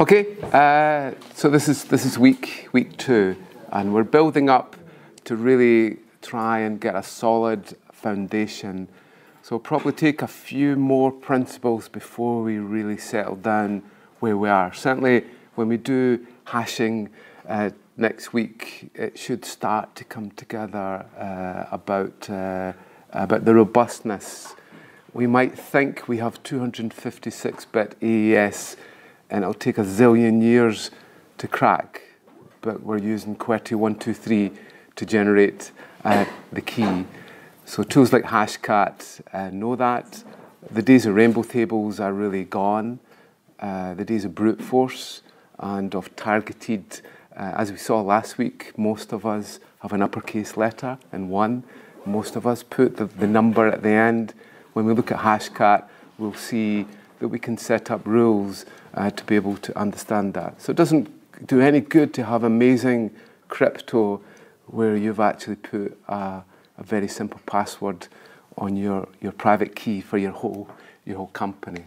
Okay, uh, so this is this is week week two, and we're building up to really try and get a solid foundation. So we'll probably take a few more principles before we really settle down where we are. Certainly, when we do hashing uh, next week, it should start to come together uh, about uh, about the robustness. We might think we have 256-bit AES and it'll take a zillion years to crack, but we're using QWERTY123 to generate uh, the key. So tools like Hashcat uh, know that. The days of rainbow tables are really gone. Uh, the days of brute force and of targeted, uh, as we saw last week, most of us have an uppercase letter and one. Most of us put the, the number at the end. When we look at Hashcat, we'll see that we can set up rules uh, to be able to understand that. So it doesn't do any good to have amazing crypto where you've actually put a, a very simple password on your, your private key for your whole, your whole company.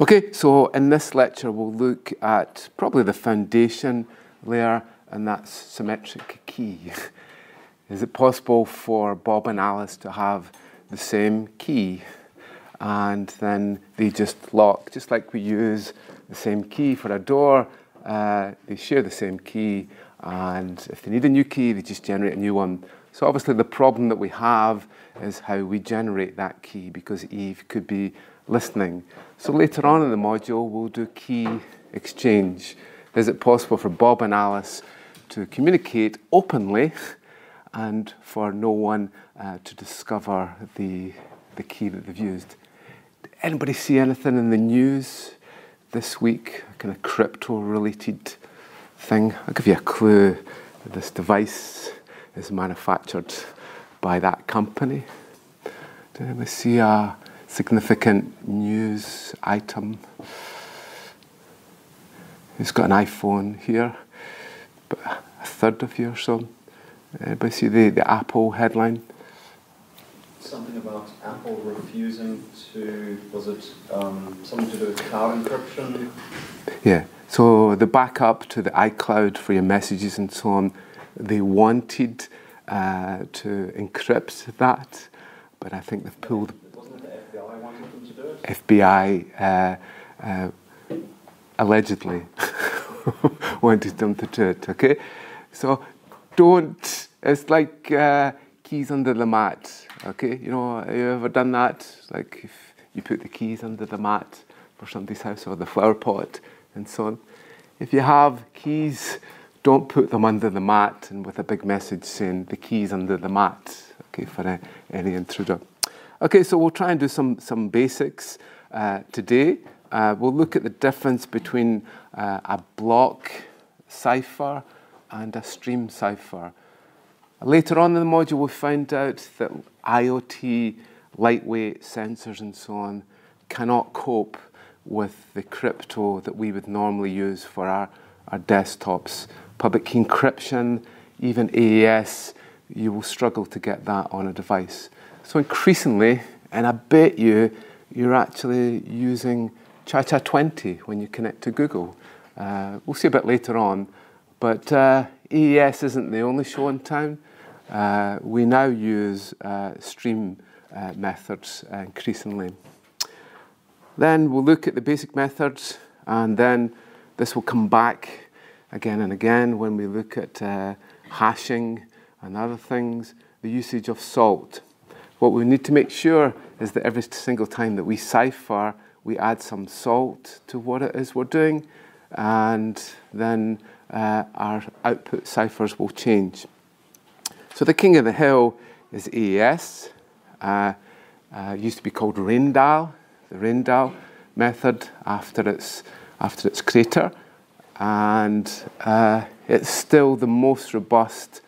Okay, so in this lecture we'll look at probably the foundation layer and that's symmetric key. Is it possible for Bob and Alice to have the same key? And then they just lock, just like we use the same key for a door. Uh, they share the same key, and if they need a new key, they just generate a new one. So obviously, the problem that we have is how we generate that key because Eve could be listening. So later on in the module, we'll do key exchange. Is it possible for Bob and Alice to communicate openly and for no one uh, to discover the, the key that they've used? Anybody see anything in the news this week, a kind of crypto related thing? I'll give you a clue. This device is manufactured by that company. Did anybody see a significant news item? Who's got an iPhone here? But a third of you or so. Anybody see the, the Apple headline? Something about Apple refusing to, was it um, something to do with cloud encryption? Yeah, so the backup to the iCloud for your messages and so on, they wanted uh, to encrypt that, but I think they've pulled. Wasn't it the FBI wanted them to do it? FBI uh, uh, allegedly wanted them to do it, okay? So don't, it's like uh, keys under the mat Okay, you know, have you ever done that? Like if you put the keys under the mat for somebody's house or the flower pot and so on. If you have keys, don't put them under the mat and with a big message saying the keys under the mat, okay, for a, any intruder. Okay, so we'll try and do some, some basics uh, today. Uh, we'll look at the difference between uh, a block cipher and a stream cipher. Later on in the module, we'll find out that IoT, lightweight sensors, and so on cannot cope with the crypto that we would normally use for our, our desktops. Public key encryption, even AES, you will struggle to get that on a device. So increasingly, and I bet you, you're actually using ChaCha 20 when you connect to Google. Uh, we'll see a bit later on, but uh, AES isn't the only show in town. Uh, we now use uh, stream uh, methods increasingly. Then we'll look at the basic methods, and then this will come back again and again when we look at uh, hashing and other things, the usage of salt. What we need to make sure is that every single time that we cipher, we add some salt to what it is we're doing, and then uh, our output ciphers will change. So the king of the hill is AES. Uh, uh, used to be called Rijndael, the Rijndael method after its, after its creator. And uh, it's still the most robust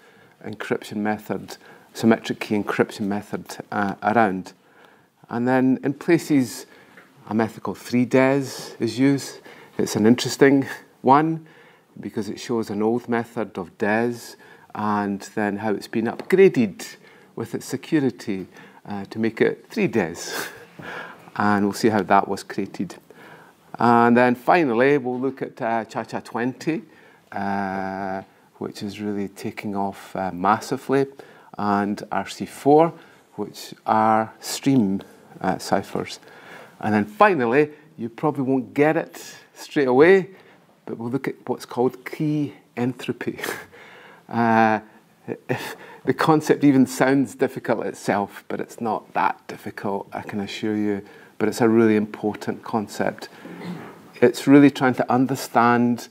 encryption method, symmetric key encryption method uh, around. And then in places, a method called 3DES is used. It's an interesting one because it shows an old method of DES and then how it's been upgraded with its security uh, to make it 3DES. and we'll see how that was created. And then finally, we'll look at uh, ChaCha 20, uh, which is really taking off uh, massively, and RC4, which are stream uh, ciphers. And then finally, you probably won't get it straight away, but we'll look at what's called key entropy. Uh, the concept even sounds difficult itself, but it's not that difficult, I can assure you. But it's a really important concept. It's really trying to understand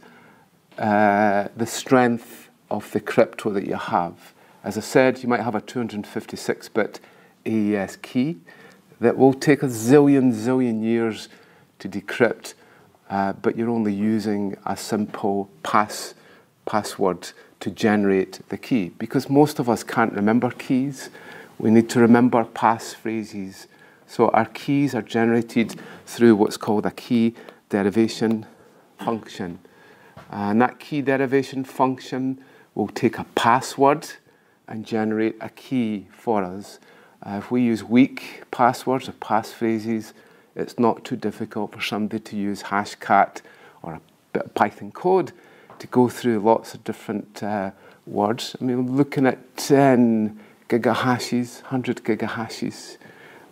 uh, the strength of the crypto that you have. As I said, you might have a 256 bit AES key that will take a zillion, zillion years to decrypt, uh, but you're only using a simple pass password to generate the key. Because most of us can't remember keys, we need to remember passphrases. So our keys are generated through what's called a key derivation function. And that key derivation function will take a password and generate a key for us. Uh, if we use weak passwords or passphrases, it's not too difficult for somebody to use Hashcat or a bit of Python code to go through lots of different uh, words. I mean, looking at 10 gigahashes, 100 gigahashes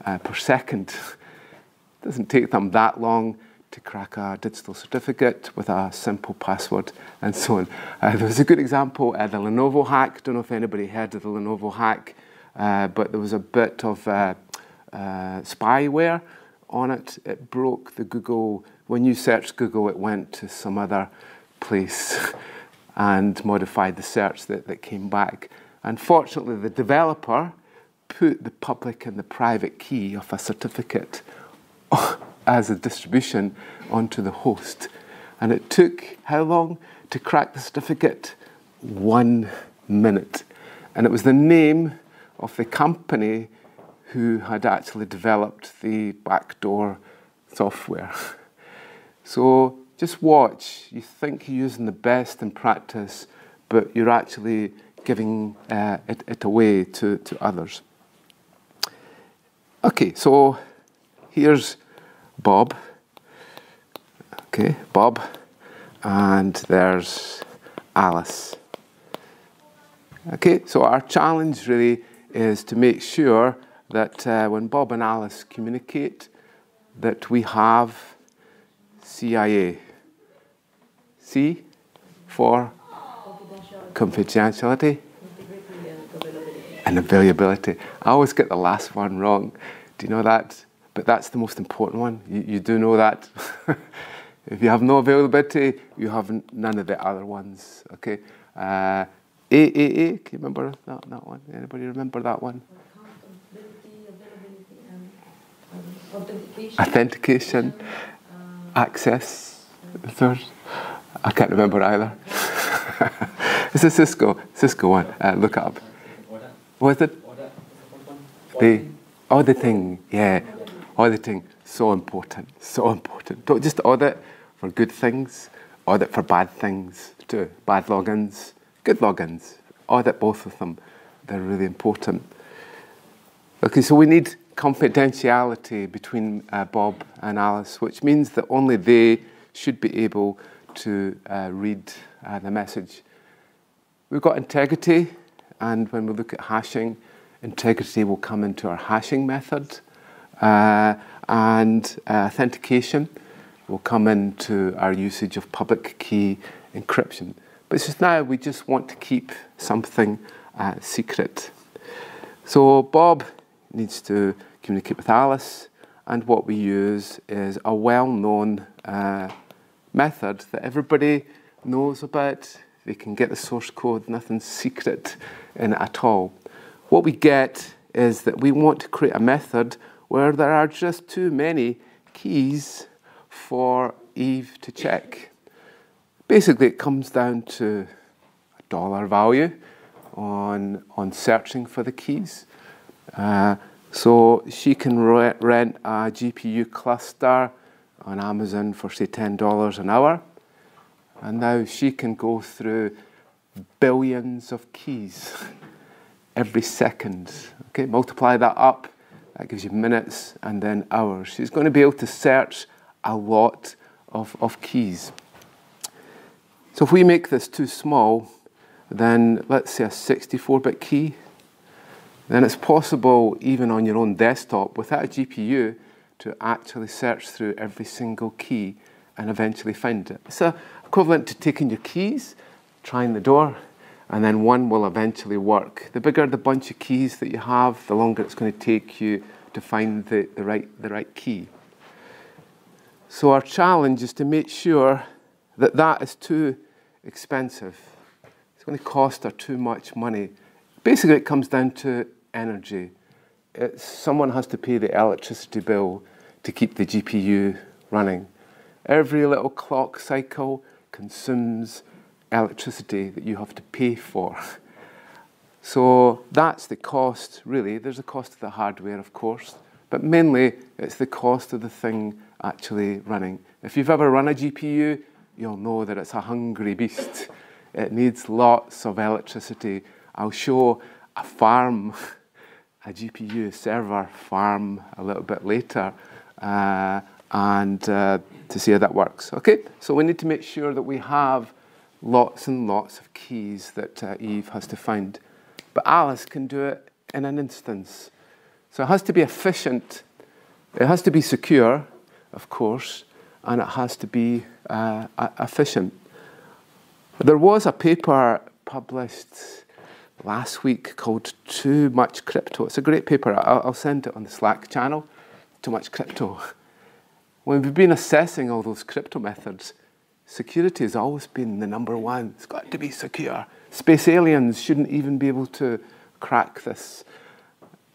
uh, per second. Doesn't take them that long to crack a digital certificate with a simple password and so on. Uh, there was a good example, uh, the Lenovo hack. Don't know if anybody heard of the Lenovo hack, uh, but there was a bit of uh, uh, spyware on it. It broke the Google, when you searched Google, it went to some other place and modified the search that, that came back. Unfortunately, the developer put the public and the private key of a certificate as a distribution onto the host. And it took how long to crack the certificate? One minute. And it was the name of the company who had actually developed the backdoor software. So just watch. You think you're using the best in practice, but you're actually giving uh, it, it, away to, to others. Okay, so here's Bob. Okay, Bob. And there's Alice. Okay, so our challenge really is to make sure that uh, when Bob and Alice communicate, that we have CIA C for confidentiality and availability. I always get the last one wrong. Do you know that? But that's the most important one. You, you do know that. if you have no availability, you have none of the other ones. Okay. Uh, AAA, can you remember that, that one? Anybody remember that one? Authentication. Authentication. Access. Third. I can't remember either. it's a Cisco, Cisco one. Uh, look up. What is it? The thing. yeah, auditing. So important, so important. Don't just audit for good things, audit for bad things too. Bad logins, good logins. Audit both of them. They're really important. Okay, so we need confidentiality between uh, Bob and Alice, which means that only they should be able to uh, read uh, the message. We've got integrity, and when we look at hashing, integrity will come into our hashing method, uh, and uh, authentication will come into our usage of public key encryption. But just now, we just want to keep something uh, secret. So Bob needs to communicate with Alice, and what we use is a well-known uh, method that everybody knows about. They can get the source code, nothing secret in it at all. What we get is that we want to create a method where there are just too many keys for Eve to check. Basically, it comes down to a dollar value on, on searching for the keys. Uh, so she can rent a GPU cluster on Amazon for, say, $10 an hour. And now she can go through billions of keys every second. Okay, multiply that up, that gives you minutes and then hours. She's going to be able to search a lot of, of keys. So if we make this too small, then let's say a 64 bit key, then it's possible, even on your own desktop, without a GPU, to actually search through every single key and eventually find it. It's equivalent to taking your keys, trying the door, and then one will eventually work. The bigger the bunch of keys that you have, the longer it's going to take you to find the, the, right, the right key. So, our challenge is to make sure that that is too expensive. It's going to cost her too much money. Basically, it comes down to energy. It's, someone has to pay the electricity bill to keep the GPU running. Every little clock cycle consumes electricity that you have to pay for. So that's the cost, really. There's a cost of the hardware, of course, but mainly it's the cost of the thing actually running. If you've ever run a GPU, you'll know that it's a hungry beast. It needs lots of electricity. I'll show a farm, a GPU server farm a little bit later, uh, and uh, to see how that works. Okay, so we need to make sure that we have lots and lots of keys that uh, Eve has to find. But Alice can do it in an instance. So it has to be efficient, it has to be secure, of course, and it has to be uh, efficient. There was a paper published last week called Too Much Crypto. It's a great paper. I'll, I'll send it on the Slack channel. Too Much Crypto. When we've been assessing all those crypto methods, security has always been the number one. It's got to be secure. Space aliens shouldn't even be able to crack this.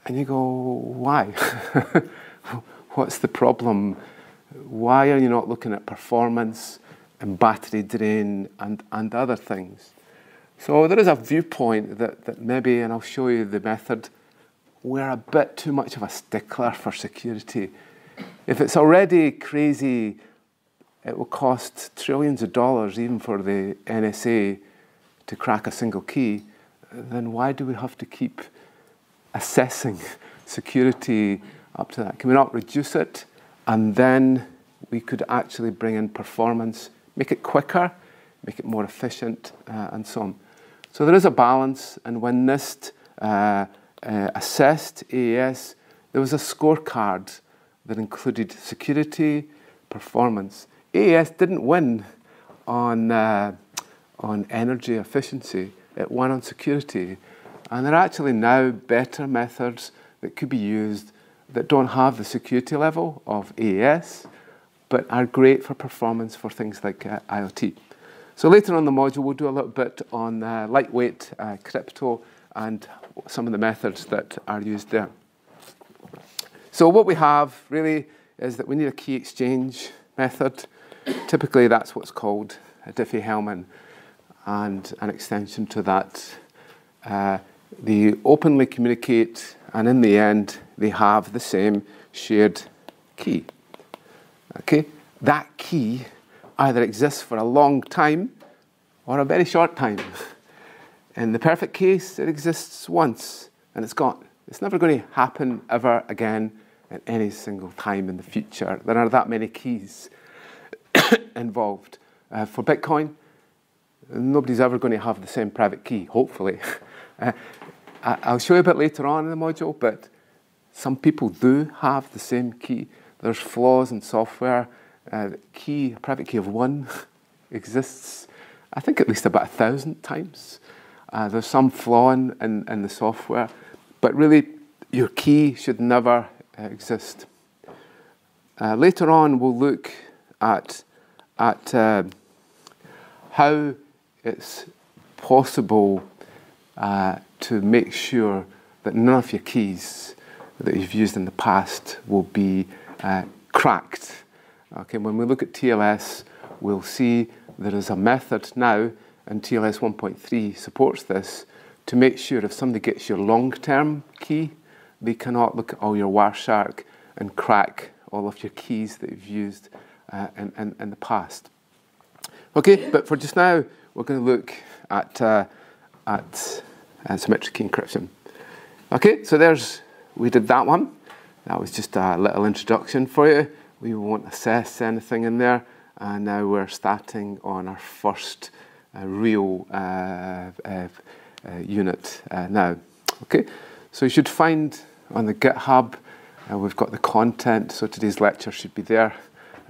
And you go, why? What's the problem? Why are you not looking at performance and battery drain and, and other things? So there is a viewpoint that, that maybe, and I'll show you the method, we're a bit too much of a stickler for security. If it's already crazy it will cost trillions of dollars even for the NSA to crack a single key, then why do we have to keep assessing security up to that? Can we not reduce it and then we could actually bring in performance, make it quicker, make it more efficient, uh, and so on. So there is a balance, and when NIST uh, uh, assessed AES, there was a scorecard that included security, performance. AES didn't win on, uh, on energy efficiency, it won on security. And there are actually now better methods that could be used that don't have the security level of AES, but are great for performance for things like uh, IoT. So later on the module, we'll do a little bit on uh, lightweight uh, crypto and some of the methods that are used there. So what we have really is that we need a key exchange method. Typically, that's what's called a Diffie-Hellman, and an extension to that. Uh, they openly communicate, and in the end, they have the same shared key. Okay, that key either exists for a long time or a very short time. In the perfect case, it exists once and it's gone. It's never going to happen ever again at any single time in the future. There are that many keys. involved. Uh, for Bitcoin, nobody's ever going to have the same private key, hopefully. uh, I'll show you a bit later on in the module, but some people do have the same key. There's flaws in software. Uh, key, private key of one exists, I think, at least about a thousand times. Uh, there's some flaw in, in, in, the software, but really, your key should never uh, exist. Later on, we'll look at, at uh, how it's possible uh, to make sure that none of your keys that you've used in the past will be uh, cracked. Okay, when we look at TLS, we'll see there is a method now, and TLS 1.3 supports this, to make sure if somebody gets your long-term key, they cannot look at all your Wireshark and crack all of your keys that you've used uh, in, in, in, the past. Okay, but for just now, we're going to look at, uh, at uh, symmetric encryption. Okay, so there's, we did that one. That was just a little introduction for you. We won't assess anything in there. and now we're starting on our first uh, real uh, uh, uh unit uh, now. Okay, so you should find on the GitHub, we've got the content, so today's lecture should be there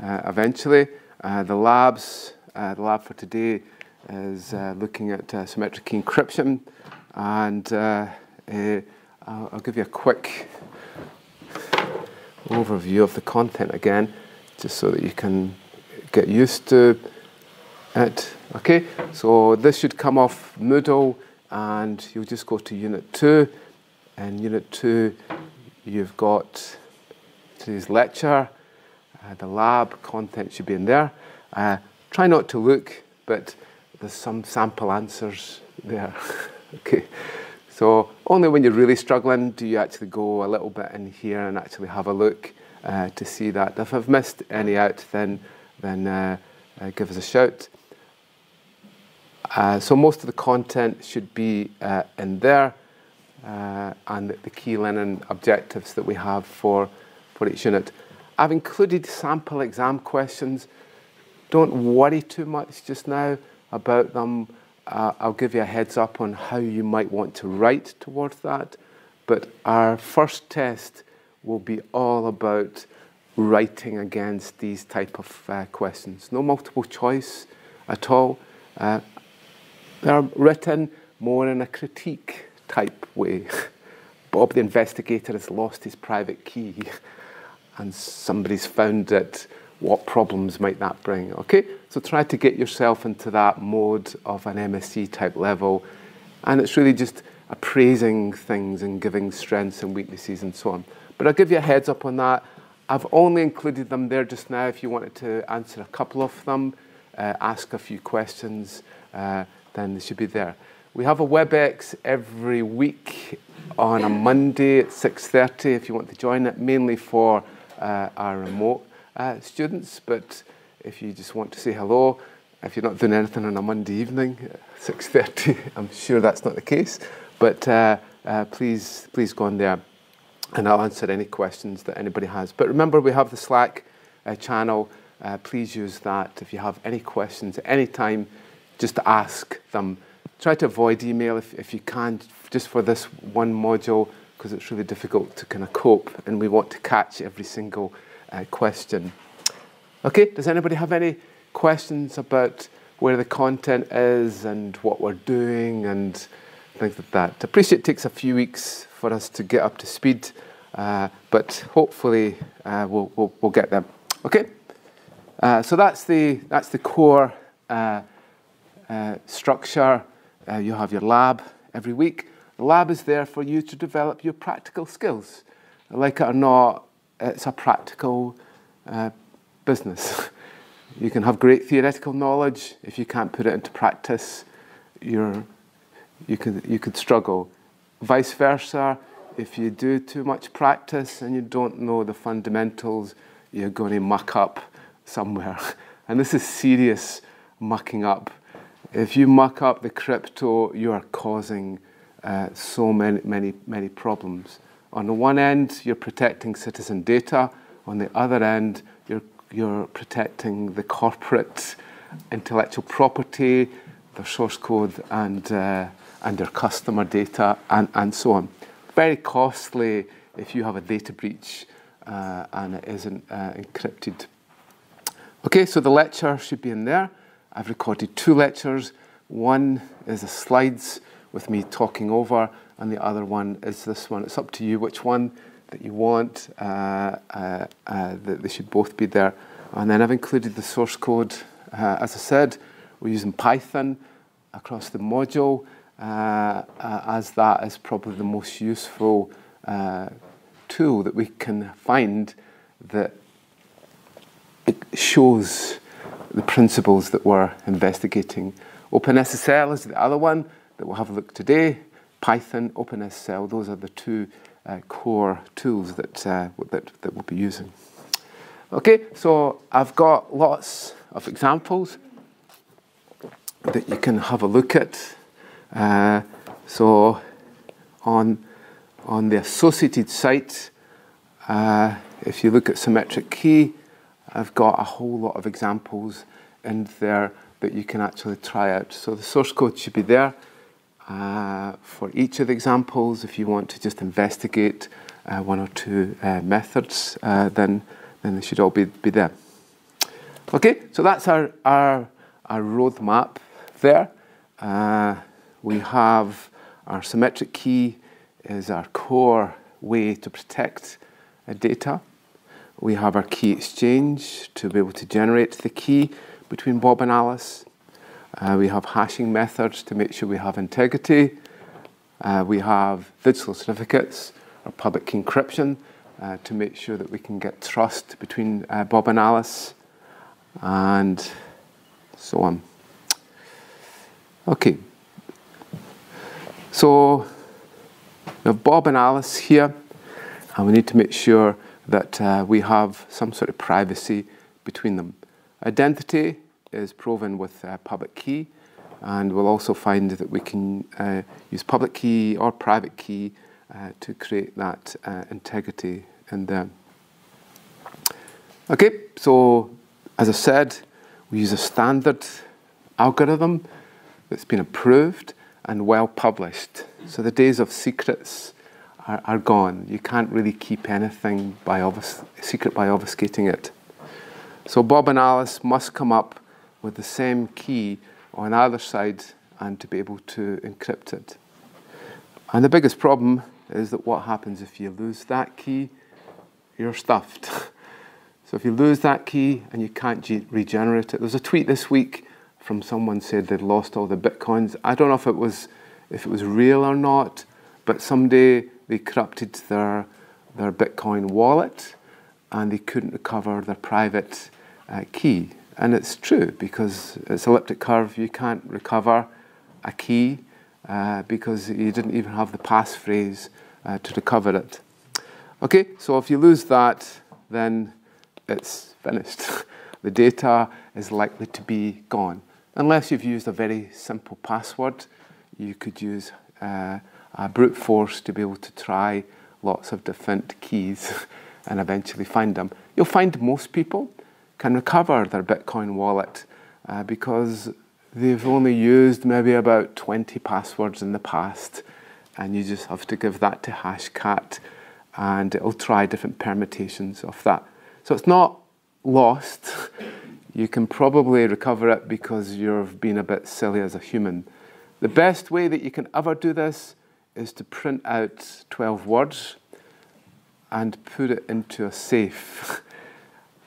eventually. the labs, the lab for today is looking at symmetric encryption, and I'll, I'll give you a quick overview of the content again, just so that you can get used to it. Okay, so this should come off Moodle, and you'll just go to Unit 2. And Unit 2, you've got today's lecture, uh, the lab content should be in there. Uh, try not to look, but there's some sample answers there. okay. So only when you're really struggling do you actually go a little bit in here and actually have a look uh, to see that. If I've missed any out, then then uh, uh, give us a shout. Uh, so most of the content should be uh, in there, uh, and the key learning objectives that we have for for each unit. I've included sample exam questions. Don't worry too much just now about them uh, I'll give you a heads up on how you might want to write towards that. But our first test will be all about writing against these type of uh, questions. No multiple choice at all. Uh, they're written more in a critique type way. Bob the investigator has lost his private key and somebody's found it what problems might that bring? Okay, so try to get yourself into that mode of an MSc type level, and it's really just appraising things and giving strengths and weaknesses and so on. But I'll give you a heads up on that. I've only included them there just now. If you wanted to answer a couple of them, uh, ask a few questions, uh, then they should be there. We have a WebEx every week on a Monday at 6.30 if you want to join it, mainly for uh, our remote uh, students, but if you just want to say hello, if you're not doing anything on a Monday evening, at 6.30, I'm sure that's not the case, but uh, uh, please, please go on there and I'll answer any questions that anybody has. But remember, we have the Slack uh, channel. Uh, please use that. If you have any questions at any time, just ask them. Try to avoid email if, if you can, just for this one module, because it's really difficult to kind of cope, and we want to catch every single uh, question. Okay, does anybody have any questions about where the content is and what we're doing and things like that? I appreciate it takes a few weeks for us to get up to speed, uh, but hopefully uh, we'll, we'll, we'll, get there. Okay, uh, so that's the, that's the core uh, uh, structure. you have your lab every week. The lab is there for you to develop your practical skills. Like it or not, it's a practical uh, business. you can have great theoretical knowledge. If you can't put it into practice, you're, you, could, you could struggle. Vice versa, if you do too much practice and you don't know the fundamentals, you're going to muck up somewhere. And this is serious mucking up. If you muck up the crypto, you are causing uh, so many, many, many problems. On the one end, you're protecting citizen data. On the other end, you're, you're protecting the corporate intellectual property, their source code, and, uh, and their customer data, and, and so on. Very costly if you have a data breach uh, and it isn't uh, encrypted. Okay, so the lecture should be in there. I've recorded two lectures. One is the slides with me talking over, and the other one is this one. It's up to you which one that you want. Uh, uh, uh, they should both be there. And then I've included the source code. Uh, as I said, we're using Python across the module, uh, uh, as that is probably the most useful tool that we can find that shows the principles that we're investigating. OpenSSL is the other one that we'll have a look today. Python, OpenSSL, those are the two uh, core tools that, uh, that, that we'll be using. Okay, so I've got lots of examples that you can have a look at. Uh, so on, on the associated site, uh, if you look at symmetric key, I've got a whole lot of examples in there that you can actually try out. So the source code should be there uh, for each of the examples. If you want to just investigate uh, one or two uh, methods, uh, then, then they should all be, be there. Okay, so that's our, our, our roadmap there. Uh, we have our symmetric key is our core way to protect data. We have our key exchange to be able to generate the key between Bob and Alice. Uh, we have hashing methods to make sure we have integrity. Uh, we have digital certificates or public encryption uh, to make sure that we can get trust between uh, Bob and Alice and so on. Okay. So we have Bob and Alice here, and we need to make sure that uh, we have some sort of privacy between them. Identity is proven with a public key, and we'll also find that we can uh, use public key or private key uh, to create that uh, integrity in there. Okay, so as I said, we use a standard algorithm that's been approved and well published. So the days of secrets are, are gone. You can't really keep anything by secret by obfuscating it. So Bob and Alice must come up with the same key on either side and to be able to encrypt it. And the biggest problem is that what happens if you lose that key, you're stuffed. so if you lose that key and you can't ge- regenerate it, there was a tweet this week from someone said they'd lost all the bitcoins. I don't know if it was if it was real or not, but someday they corrupted their their Bitcoin wallet and they couldn't recover their private uh, key. And it's true because it's elliptic curve. You can't recover a key uh, because you didn't even have the passphrase uh, to recover it. Okay, so if you lose that, then it's finished. the data is likely to be gone. Unless you've used a very simple password, you could use uh, a brute force to be able to try lots of different keys and eventually find them. You'll find most people can recover their Bitcoin wallet uh, because they've only used maybe about 20 passwords in the past, and you just have to give that to Hashcat and it'll try different permutations of that. So it's not lost. You can probably recover it because you've been a bit silly as a human. The best way that you can ever do this is to print out 12 words and put it into a safe.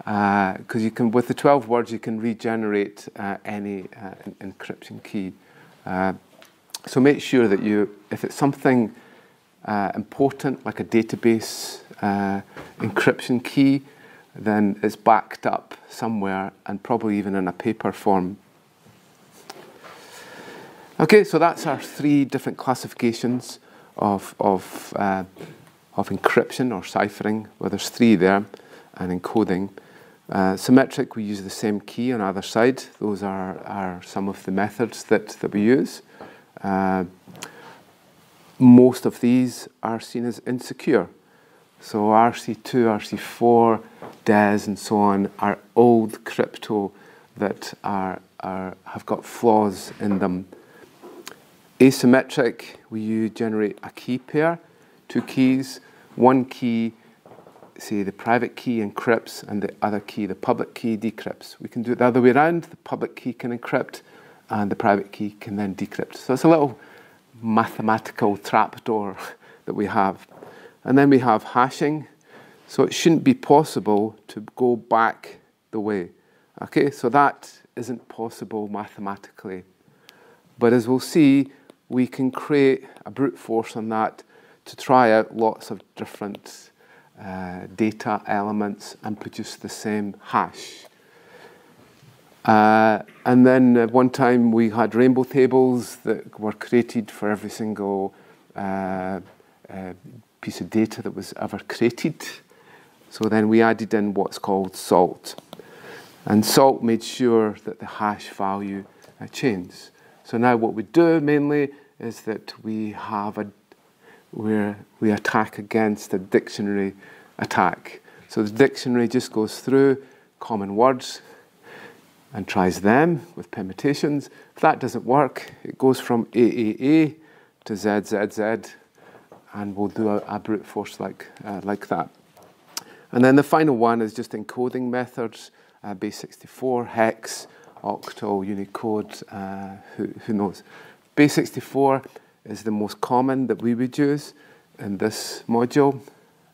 Because uh, you can, with the 12 words, you can regenerate uh, any uh, encryption key. Uh, so make sure that you, if it's something uh, important like a database uh, encryption key, then it's backed up somewhere and probably even in a paper form. Okay, so that's our three different classifications of, of, of encryption or ciphering. Well, there's three there, and encoding. Uh, symmetric, we use the same key on either side. Those are, are some of the methods that, that we use. Uh, most of these are seen as insecure. So RC2, RC4, DES, and so on are old crypto that are, are, have got flaws in them. Asymmetric, we generate a key pair, two keys, one key, say the private key encrypts, and the other key, the public key, decrypts. We can do it the other way around. The public key can encrypt, and the private key can then decrypt. So it's a little mathematical trapdoor that we have. And then we have hashing. So it shouldn't be possible to go back the way. Okay, so that isn't possible mathematically. But as we'll see, we can create a brute force on that to try out lots of different uh, data elements and produce the same hash. Uh, and then at one time we had rainbow tables that were created for every single uh, uh piece of data that was ever created. So then we added in what's called salt. And salt made sure that the hash value uh, changed. So now what we do mainly is that we have a where we attack against a dictionary attack. So the dictionary just goes through, common words and tries them with permutations. If that doesn't work, it goes from AAA to ZZZ, and we'll do a, a brute force like, uh, like that. And then the final one is just encoding methods, uh, base 64, hex, octal, Unicode, uh, who, who knows. Base 64 is the most common that we would use in this module.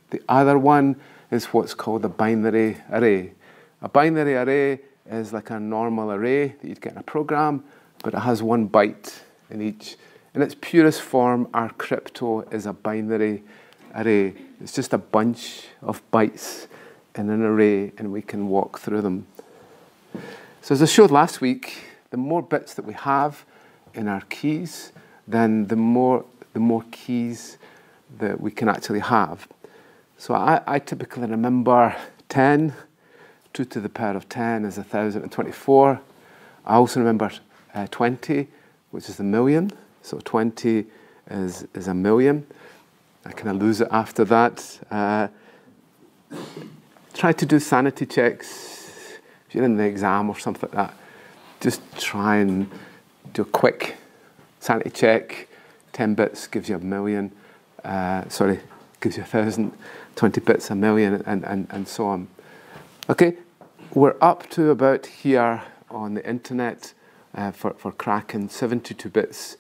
The other one is what's called a binary array. A binary array is like a normal array that you'd get in a program, but it has one byte in each. In its purest form, our crypto is a binary array. It's just a bunch of bytes in an array, and we can walk through them. So, as I showed last week, the more bits that we have in our keys, then the more the more keys that we can actually have. So I, I typically remember 10, 2 to the power of 10 is 1024. I also remember uh, 20, which is a million. So 20 is, is a million. I kind of lose it after that. Uh, try to do sanity checks. If you're in the exam or something like that, just try and do a quick sanity check. 10 bits gives you a million. Uh, sorry, gives you a thousand. 20 bits a million, and, and, and so on. Okay, we're up to about here on the internet uh, for, for Kraken, 72 bits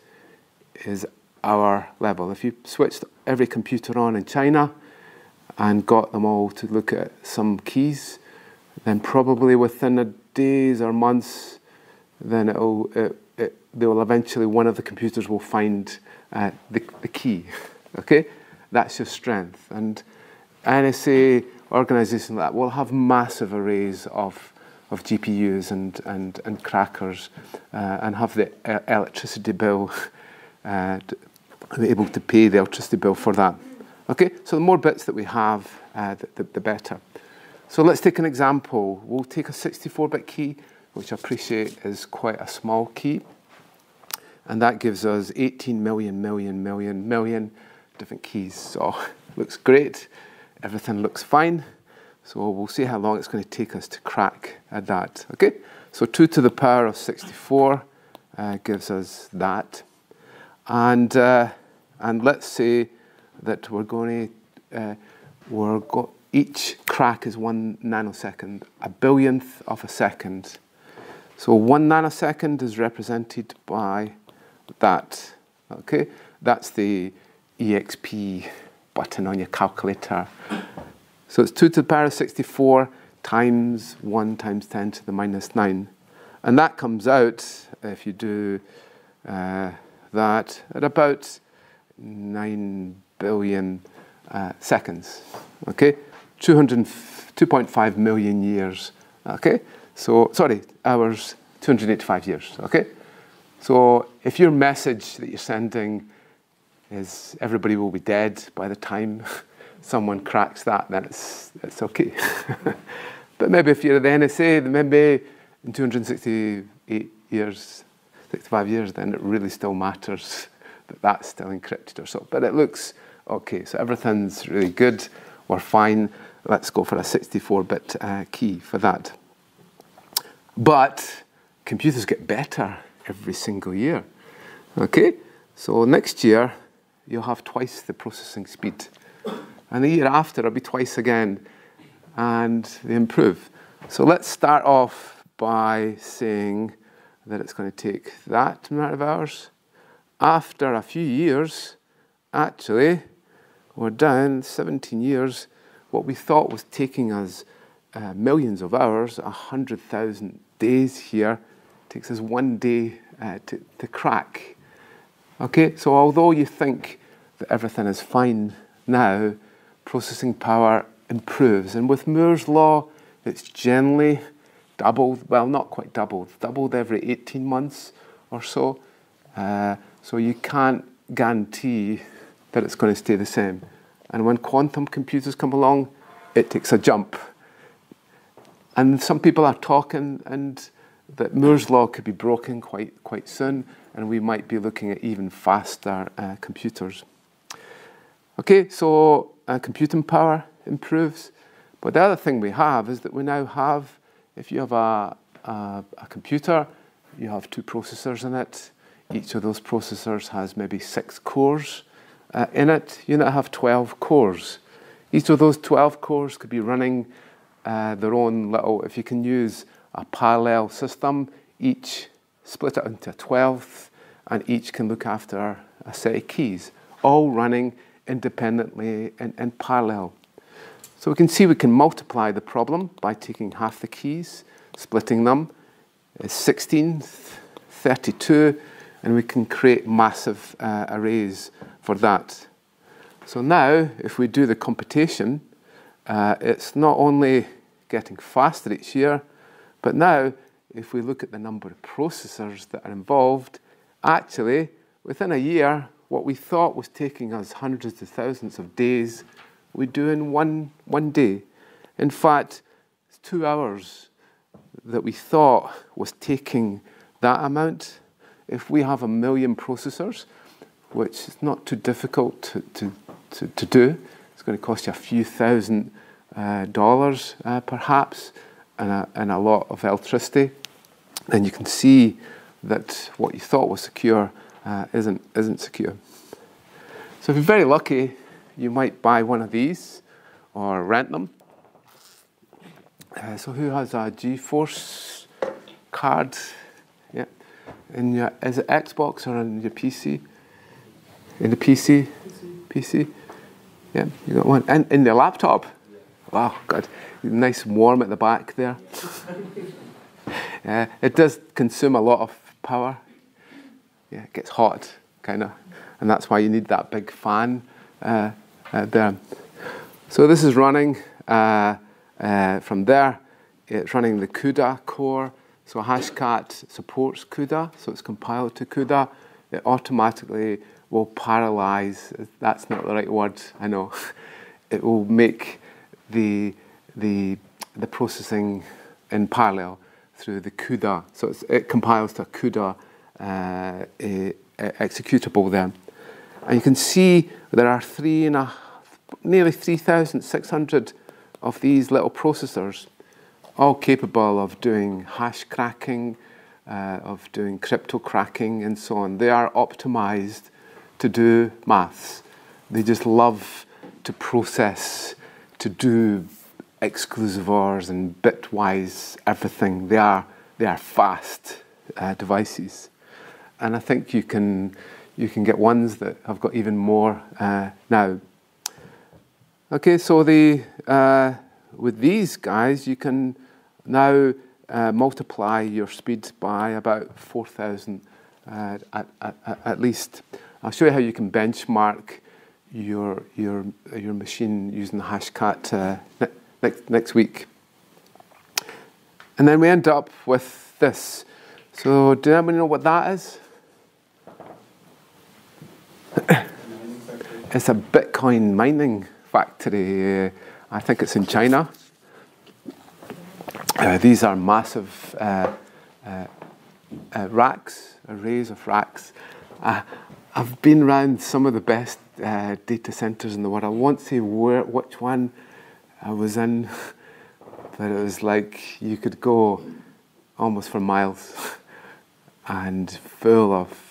is our level. If you switched every computer on in China and got them all to look at some keys, then probably within a days or months, then it'll, it, it, they will eventually, one of the computers will find uh, the, the key. Okay? That's your strength. And NSA organisations like that will have massive arrays of, of GPUs and, and, and crackers uh, and have the electricity bill, uh, able to pay the electricity bill for that. Okay, so the more bits that we have, uh, the, the, the, better. So let's take an example. We'll take a 64-bit key, which I appreciate is quite a small key. And that gives us 18 million, million, million, million different keys. So looks great everything looks fine. So we'll see how long it's going to take us to crack at that. Okay, so 2 to the power of 64 uh, gives us that. And, uh, and let's say that we're going to, uh, we're go- each crack is one nanosecond, a billionth of a second. So one nanosecond is represented by that. Okay, that's the EXP button on your calculator. So it's 2 to the power of 64 times 1 times 10 to the minus 9. And that comes out, if you do uh, that, at about 9 billion uh, seconds. Okay? 2.5 million years. Okay? So, sorry, hours, 285 years. Okay? So if your message that you're sending is everybody will be dead by the time someone cracks that, then it's, it's okay. but maybe if you're at the NSA, maybe in 268 years, 65 years, then it really still matters that that's still encrypted or so. But it looks okay, so everything's really good. We're fine. Let's go for a 64 bit uh, key for that. But computers get better every single year. Okay, so next year, you'll have twice the processing speed. And the year after, it'll be twice again, and they improve. So let's start off by saying that it's going to take that amount of hours. After a few years, actually, we're down 17 years. What we thought was taking us uh, millions of hours, 100,000 days here, takes us one day uh, to, to crack. Okay, so although you think that everything is fine now, processing power improves. And with Moore's law, it's generally doubled, well, not quite doubled, doubled every 18 months or so. Uh, so you can't guarantee that it's going to stay the same. And when quantum computers come along, it takes a jump. And some people are talking and that Moore's law could be broken quite, quite soon, and we might be looking at even faster uh, computers. Okay, so uh, computing power improves. But the other thing we have is that we now have if you have a, a, a computer, you have two processors in it. Each of those processors has maybe six cores uh, in it. You now have 12 cores. Each of those 12 cores could be running uh, their own little, if you can use a parallel system, each split it into a 12th, and each can look after a set of keys, all running independently and, in parallel. So we can see we can multiply the problem by taking half the keys, splitting them, is 16, 32, and we can create massive uh, arrays for that. So now, if we do the computation, uh, it's not only getting faster each year, but now, if we look at the number of processors that are involved, actually, within a year, what we thought was taking us hundreds of thousands of days, we do in one, one day. In fact, it's two hours that we thought was taking that amount. If we have a million processors, which is not too difficult to, to, to, to do, it's going to cost you a few thousand uh, dollars uh, perhaps and a, and a lot of electricity, then you can see that what you thought was secure uh, isn't, isn't secure. So if you're very lucky, you might buy one of these or rent them. Uh, so who has a GeForce card? Yeah. In your, is it Xbox or in your PC? In the PC? PC. PC. Yeah, you got one. And in the laptop? Yeah. Wow, good. Nice and warm at the back there. uh, it does consume a lot of power. Yeah, it gets hot, kind of. And that's why you need that big fan uh, uh, there. So this is running uh, uh, from there. It's running the CUDA core. So Hashcat supports CUDA, so it's compiled to CUDA. It automatically will paralyze, that's not the right word, I know. It will make the, the, the processing in parallel through the CUDA. So it compiles to a CUDA uh, a executable then. And you can see there are three and a, nearly 3,600 of these little processors, all capable of doing hash cracking, uh, of doing crypto cracking, and so on. They are optimized to do maths. They just love to process, to do exclusive ORs and bitwise everything. They are, they are fast uh, devices. And I think you can, you can get ones that have got even more uh, now. Okay, so the, uh, with these guys, you can now uh, multiply your speed by about 4,000 uh, at, at, at least. I'll show you how you can benchmark your, your, your machine using the Hashcat uh, ne- next, next week. And then we end up with this. So, do anyone know what that is? it's a Bitcoin mining factory. I think it's in China. Uh, these are massive uh, uh, uh racks, arrays of racks. Uh, I've been around some of the best data centers in the world. I won't say where, which one I was in, but it was like you could go almost for miles and full of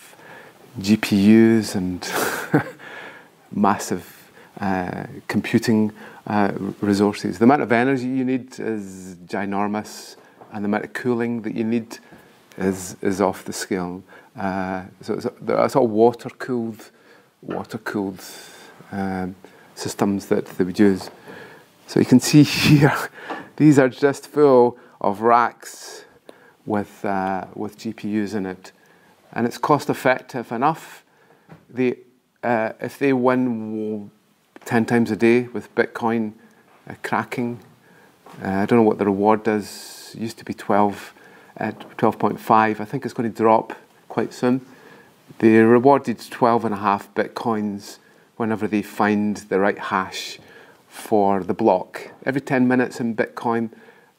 GPUs and massive uh, computing uh, resources. The amount of energy you need is ginormous, and the amount of cooling that you need is, is off the scale. Uh, so it's, all water cooled, water cooled um, systems that they would use. So you can see here, these are just full of racks with uh, with GPUs in it, and it's cost effective enough. They, uh, if they win ten times a day with Bitcoin uh, cracking, uh, I don't know what the reward is. It used to be twelve at 12.5. I think it's going to drop quite soon. They're rewarded 12 and a half bitcoins whenever they find the right hash for the block. Every 10 minutes in Bitcoin,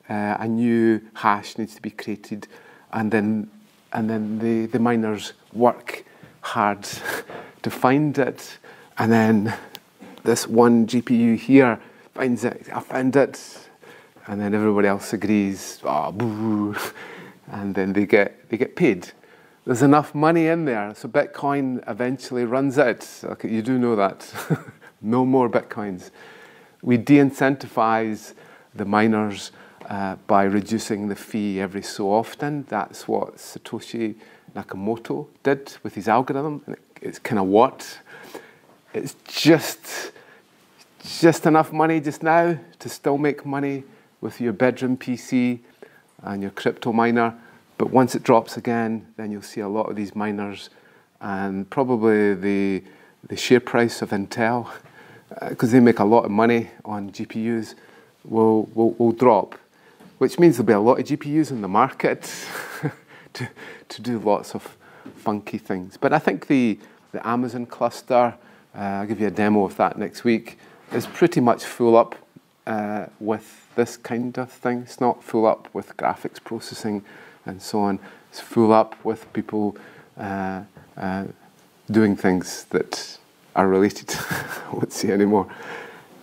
uh, a new hash needs to be created, and then and then the, the miners work hard to find it, and then this one GPU here finds it. I found it. and then everybody else agrees, oh, boo, and then they get, they get paid. There's enough money in there, so Bitcoin eventually runs out. Okay, you do know that. no more Bitcoins. We de incentivize the miners uh, by reducing the fee every so often. That's what Satoshi Nakamoto did with his algorithm. It, it's kind of what? It's just, just enough money just now to still make money with your bedroom PC and your crypto miner. But once it drops again, then you'll see a lot of these miners and probably the, the share price of Intel, because uh, they make a lot of money on GPUs, will, will, will drop, which means there'll be a lot of GPUs in the market to, to do lots of funky things. But I think the, the Amazon cluster, uh, I'll give you a demo of that next week, is pretty much full up uh, with this kind of thing. It's not full up with graphics processing and so on. It's full up with people uh, uh doing things that are related. I won't say anymore.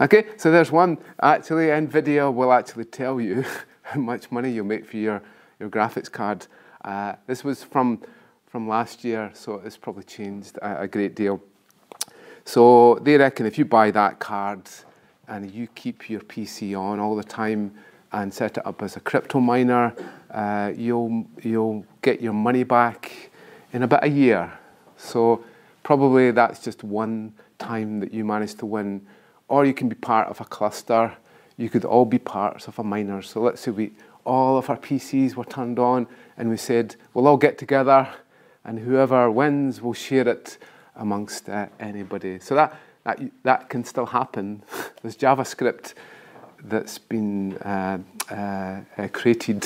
Okay, so there's one. Actually, NVIDIA will actually tell you how much money you'll make for your, your graphics card. Uh, this was from, from last year, so it's probably changed a, a great deal. So they reckon if you buy that card and you keep your PC on all the time and set it up as a crypto miner, uh, you'll, you'll get your money back in about a year. So probably that's just one time that you manage to win. Or you can be part of a cluster. You could all be parts of a miner. So let's say we all of our PCs were turned on and we said, we'll all get together and whoever wins will share it amongst uh, anybody. So that, that, that can still happen. There's JavaScript that's been uh, uh, uh, created.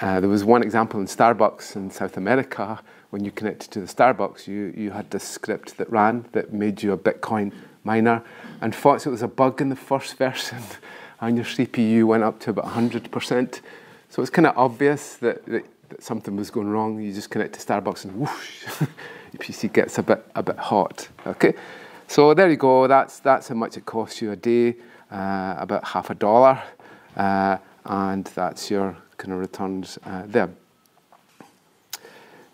Uh, there was one example in Starbucks in South America. When you connected to the Starbucks, you, you had this script that ran that made you a Bitcoin miner. Unfortunately, there was a bug in the first version, and your CPU went up to about 100%. So it's kind of obvious that, that, that, something was going wrong. You just connect to Starbucks and whoosh, your PC gets a bit, a bit hot. Okay? So there you go. That's, that's how much it costs you a day, uh, about half a dollar. Uh, and that's your kind of returns uh, there.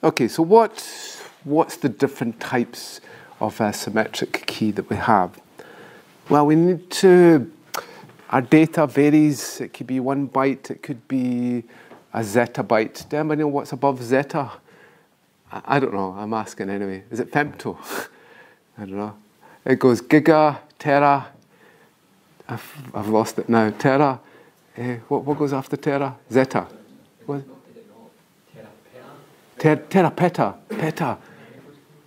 Okay, so what, what's the different types of a symmetric key that we have? Well, we need to, our data varies. It could be one byte, it could be a zettabyte. Do anybody know what's above zeta? I, I don't know, I'm asking anyway. Is it femto? I don't know. It goes giga, tera. I've, I've lost it now. Tera. Eh, what, what goes after tera? Zeta. What? Ter, tera peta.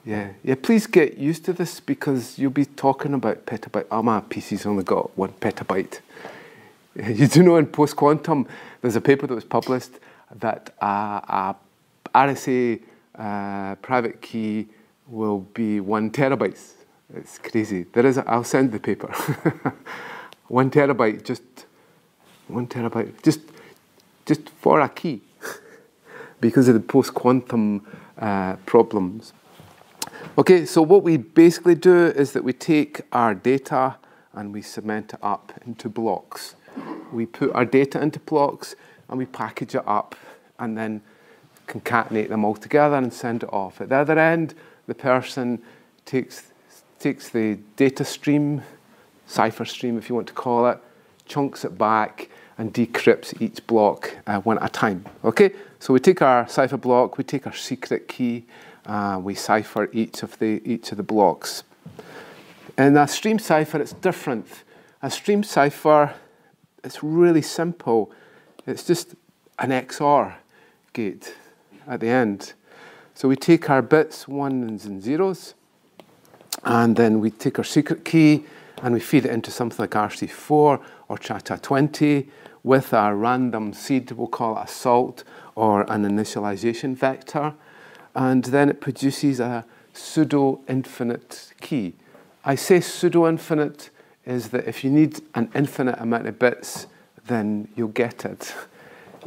Yeah, yeah. Please get used to this because you'll be talking about petabyte. Oh, my PC's only got one petabyte. You do know in post quantum, there's a paper that was published that uh, a RSA uh, private key will be one terabyte. It's crazy. There is. A, I'll send the paper. one terabyte, just one terabyte, just just for a key, because of the post quantum uh, problems. Okay, so what we basically do is that we take our data and we cement it up into blocks. We put our data into blocks and we package it up and then concatenate them all together and send it off. At the other end, the person takes takes the data stream, cipher stream if you want to call it, chunks it back and decrypts each block uh, one at a time. Okay, so we take our cipher block, we take our secret key, uh, we cipher each of the each of the blocks. In a stream cipher, it's different. A stream cipher, it's really simple. It's just an XOR gate at the end. So we take our bits, ones and zeros, and then we take our secret key and we feed it into something like RC4 or ChaCha20 with our random seed, we'll call it a salt or an initialization vector. And then it produces a pseudo infinite key. I say pseudo infinite is that if you need an infinite amount of bits, then you'll get it.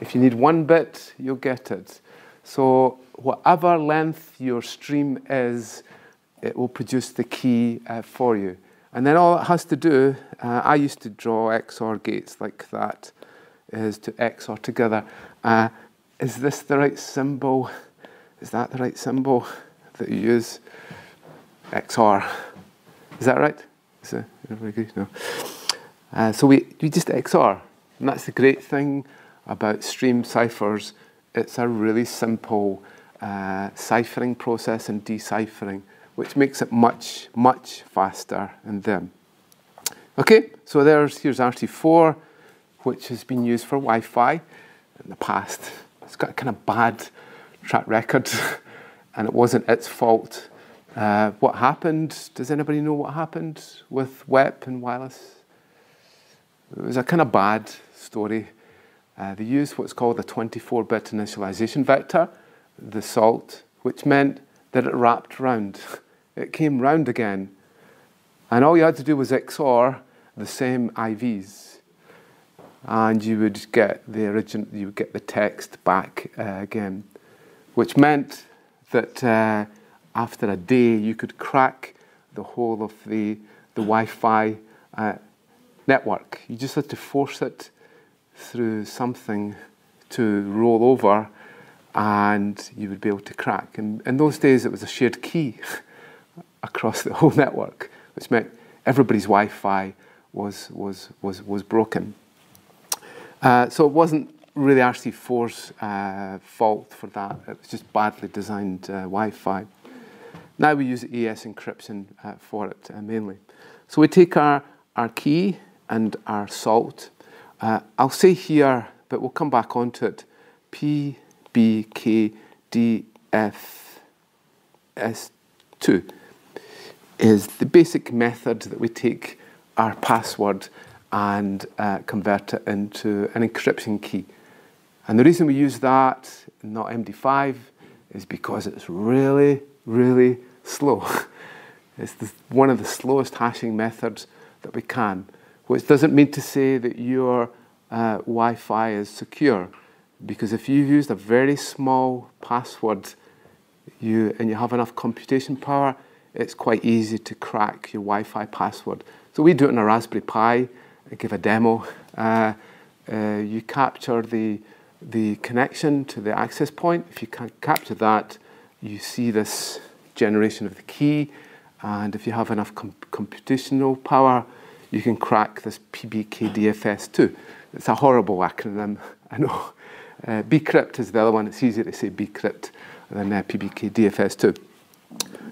If you need one bit, you'll get it. So, whatever length your stream is, it will produce the key uh, for you. And then all it has to do, uh, I used to draw XOR gates like that. is to XOR together. Uh, is this the right symbol? Is that the right symbol that you use? XOR. Is that right? Is everybody agree? No. Uh, so we, we just XOR. And that's the great thing about stream ciphers. It's a really simple uh, ciphering process and deciphering, which makes it much, much faster in them. Okay, so there's here's RC4, which has been used for Wi-Fi in the past. It's got a kind of bad track record, and it wasn't its fault. Uh, what happened? Does anybody know what happened with WEP and wireless? It was a kind of bad story. Uh, they used what's called a 24-bit initialization vector, the salt, which meant that it wrapped round. It came round again. And all you had to do was XOR the same IVs. And you would get the original, you would get the text back uh, again, which meant that uh, after a day you could crack the whole of the, the Wi-Fi uh, network. You just had to force it through something to roll over and you would be able to crack. And in those days, it was a shared key across the whole network, which meant everybody's Wi Fi was, was, was, was broken. Uh, so it wasn't really RC4's uh, fault for that, it was just badly designed uh, Wi Fi. Now we use AES encryption uh, for it uh, mainly. So we take our, our key and our salt uh, I'll say here, but we'll come back onto it, PBKDFS2 is the basic method that we take our password and uh, convert it into an encryption key. And the reason we use that, not MD5, is because it's really, really slow. it's the, one of the slowest hashing methods that we can which doesn't mean to say that your uh, Wi Fi is secure. Because if you've used a very small password you, and you have enough computation power, it's quite easy to crack your Wi Fi password. So we do it on a Raspberry Pi, I give a demo. Uh, uh, you capture the, the connection to the access point. If you can capture that, you see this generation of the key. And if you have enough com computational power, you can crack this PBKDFS2. It's a horrible acronym, I know. Uh, bcrypt is the other one. It's easier to say bcrypt than uh, PBKDFS2.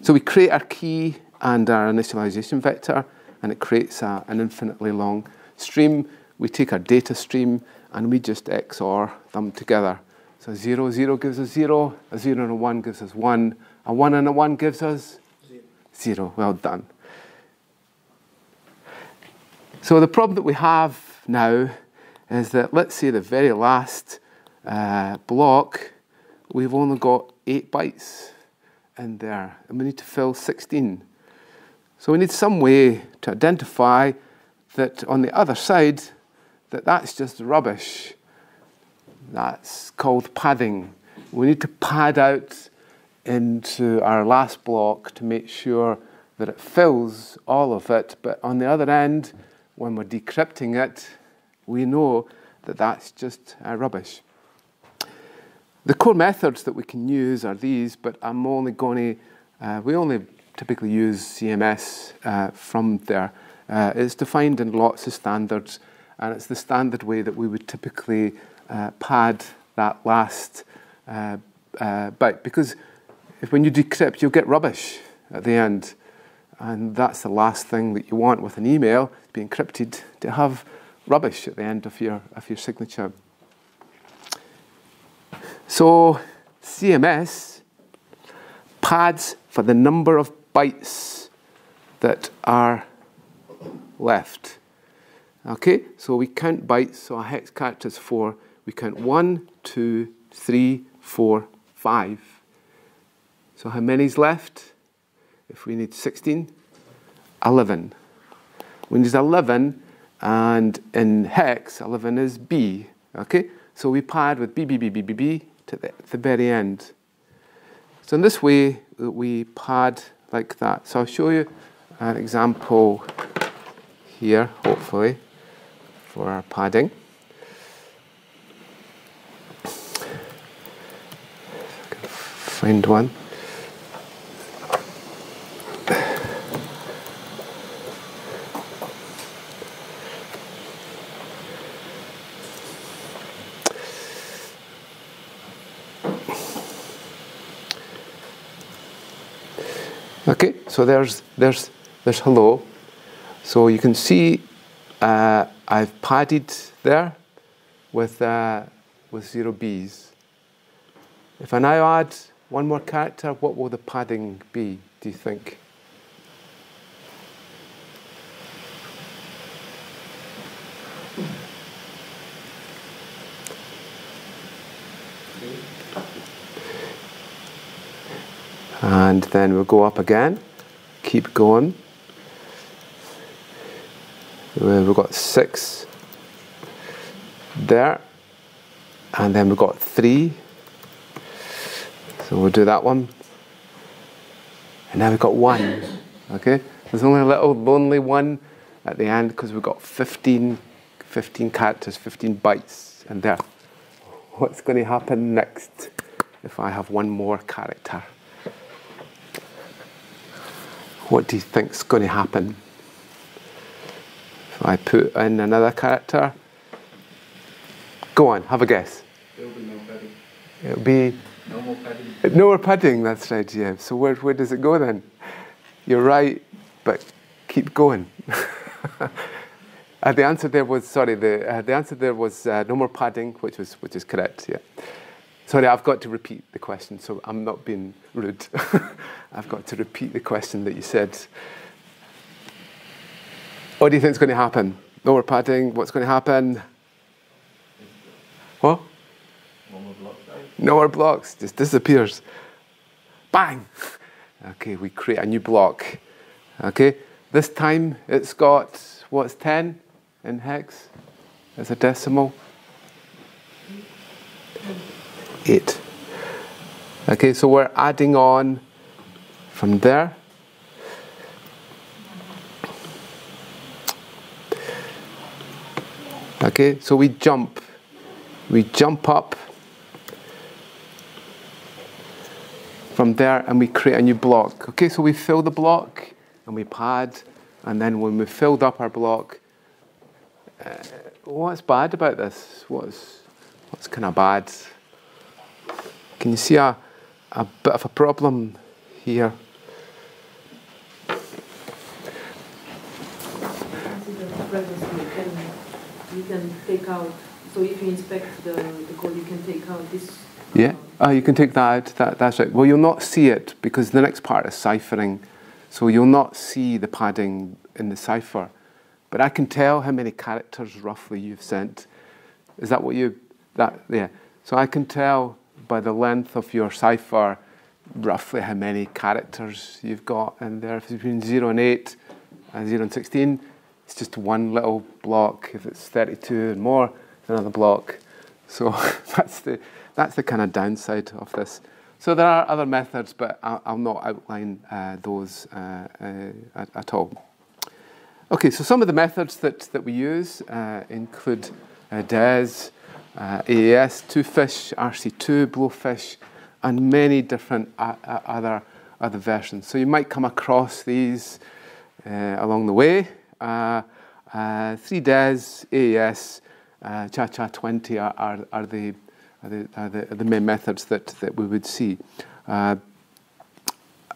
So we create our key and our initialization vector, and it creates a, an infinitely long stream. We take our data stream and we just XOR them together. So 0, 0 gives us 0, a 0 and a 1 gives us 1, a 1 and a 1 gives us 0. 0. Well done. So the problem that we have now is that let's say the very last uh, block, we've only got eight bytes in there, and we need to fill 16. So we need some way to identify that on the other side, that that's just rubbish. That's called padding. We need to pad out into our last block to make sure that it fills all of it, but on the other end, when we're decrypting it, we know that that's just uh, rubbish. The core methods that we can use are these, but I'm only going to, uh, we only typically use CMS uh, from there. Uh, it's defined in lots of standards, and it's the standard way that we would typically uh, pad that last uh, byte. Because if when you decrypt, you'll get rubbish at the end. And that's the last thing that you want with an email, to be encrypted, to have rubbish at the end of your, of your signature. So CMS pads for the number of bytes that are left. Okay, so we count bytes, so a hex character is four. We count one, two, three, four, five. So how many is left? If we need 16, 11. We need 11, and in hex, 11 is B. Okay? So we pad with B, B, B, B, B, B to the, the very end. So in this way, we pad like that. So I'll show you an example here, hopefully, for our padding. Find one. Okay, so there's there's there's hello. So you can see uh, I've padded there with uh, with zero B's. If I now add one more character, what will the padding be? Do you think? And then we'll go up again, keep going. We've got six there, and then we've got three. So we'll do that one. And now we've got one. Okay? There's only a little lonely one at the end because we've got 15, 15 characters, 15 bytes in there. What's going to happen next if I have one more character? What do you think's going to happen? If I put in another character, go on, have a guess. There'll be no padding. It'll be No more padding. no more padding. That's right, yeah. So where where does it go then? You're right, but keep going. uh, the answer there was sorry. The uh, the answer there was uh, no more padding, which was which is correct. Yeah. Sorry, I've got to repeat the question, so I'm not being rude. I've got to repeat the question that you said. What do you think is going to happen? No more padding. What's going to happen? What? No more block. Eh? No more blocks, just disappears. Bang! Okay, we create a new block. Okay, this time it's got what's 10 in hex as a decimal? 8. Okay, so we're adding on from there. Okay, so we jump. We jump up from there and we create a new block. Okay, so we fill the block and we pad, and then when we've filled up our block, uh, what's bad about this? What's, what's kind of bad? Can you see a, a bit of a problem here? consider previously, can, you can take out, so if you inspect the, the code, you can take out this. Yeah. um, Oh, you can take that out. That, that's right. Well, you'll not see it because the next part is ciphering. So you'll not see the padding in the cipher. But I can tell how many characters roughly you've sent. Is that what you, that, yeah. So I can tell by the length of your cipher roughly how many characters you've got in there. If it's between 0 and 8 and 0 and 16, it's just one little block. If it's 32 and more, it's another block. So that's the, that's the kind of downside of this. So there are other methods, but I'll, I'll not outline uh, those uh, uh, at, at all. Okay, so some of the methods that, that we use uh, include uh, DES, uh, AES, Twofish, RC2, Blowfish, and many different other, other versions. So you might come across these along the way. Uh, uh, 3DES, AES, uh, ChaCha 20 are, are, are, the, are, the, are, the, the main methods that, that we would see. And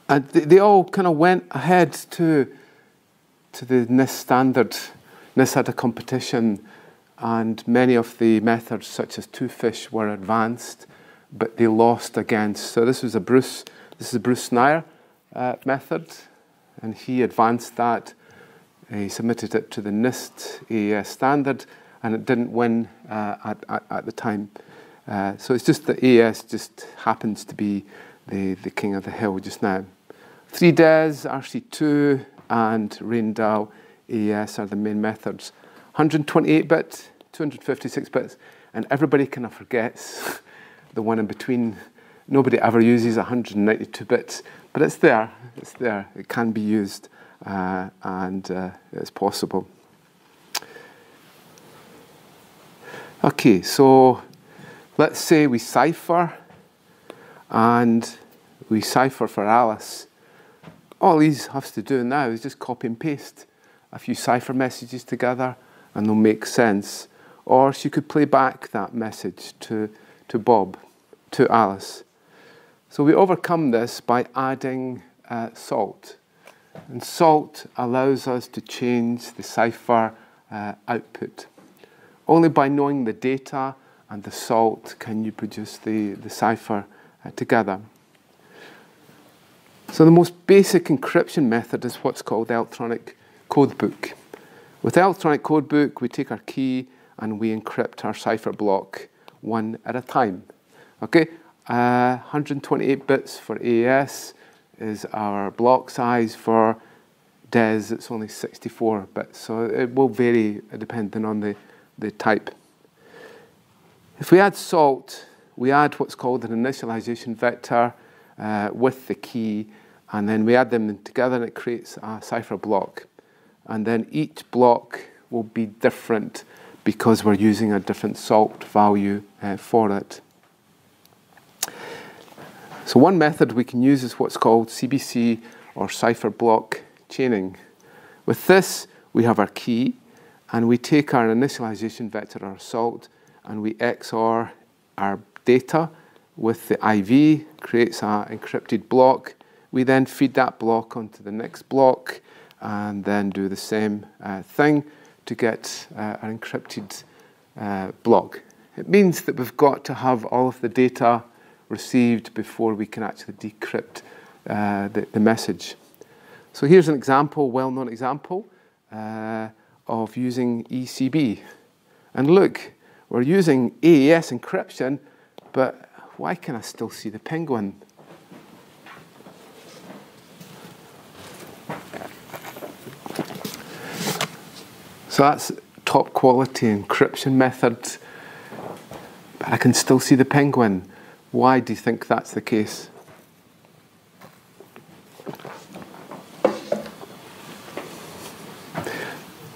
they, they all kind of went ahead to to the NIST standard. NIST had a competition, and many of the methods, such as Twofish, were advanced, but they lost against. So this was a Bruce. This is a Bruce Schneier uh, method, and he advanced that. He submitted it to the NIST AES standard, and it didn't win uh, at, at, at the time. Uh, so it's just that AES just happens to be the, the king of the hill just now. 3DES, RC2, and Rijndael AES are the main methods. 128 bit, 256 bits, and everybody kind of forgets the one in between. Nobody ever uses 192 bits, but it's there. It's there. It can be used, uh, and uh, it's possible. Okay, so let's say we cipher, and we cipher for Alice, all he has to do now is just copy and paste a few cipher messages together and they'll make sense. Or she could play back that message to, to Bob, to Alice. So we overcome this by adding uh, salt. And salt allows us to change the cipher uh, output. Only by knowing the data and the salt can you produce the, the cipher uh, together. So the most basic encryption method is what's called the electronic codebook. With the electronic codebook, we take our key and we encrypt our cipher block one at a time. Okay, uh, 128 bits for AES is our block size. For DES, it's only 64 bits, so it will vary depending on the, the type. If we add salt, we add what's called an initialization vector uh, with the key, and then we add them together and it creates a cipher block. And then each block will be different because we're using a different salt value uh, for it. So one method we can use is what's called CBC or cipher block chaining. With this, we have our key and we take our initialization vector, our salt, and we XOR our data with the IV, creates an encrypted block. We then feed that block onto the next block and then do the same uh, thing to get uh, an encrypted uh, block. It means that we've got to have all of the data received before we can actually decrypt uh, the, the, message. So here's an example, well-known example, uh, of using ECB. And look, we're using AES encryption, but why can I still see the penguin? So that's top quality encryption method, but I can still see the penguin. Why do you think that's the case?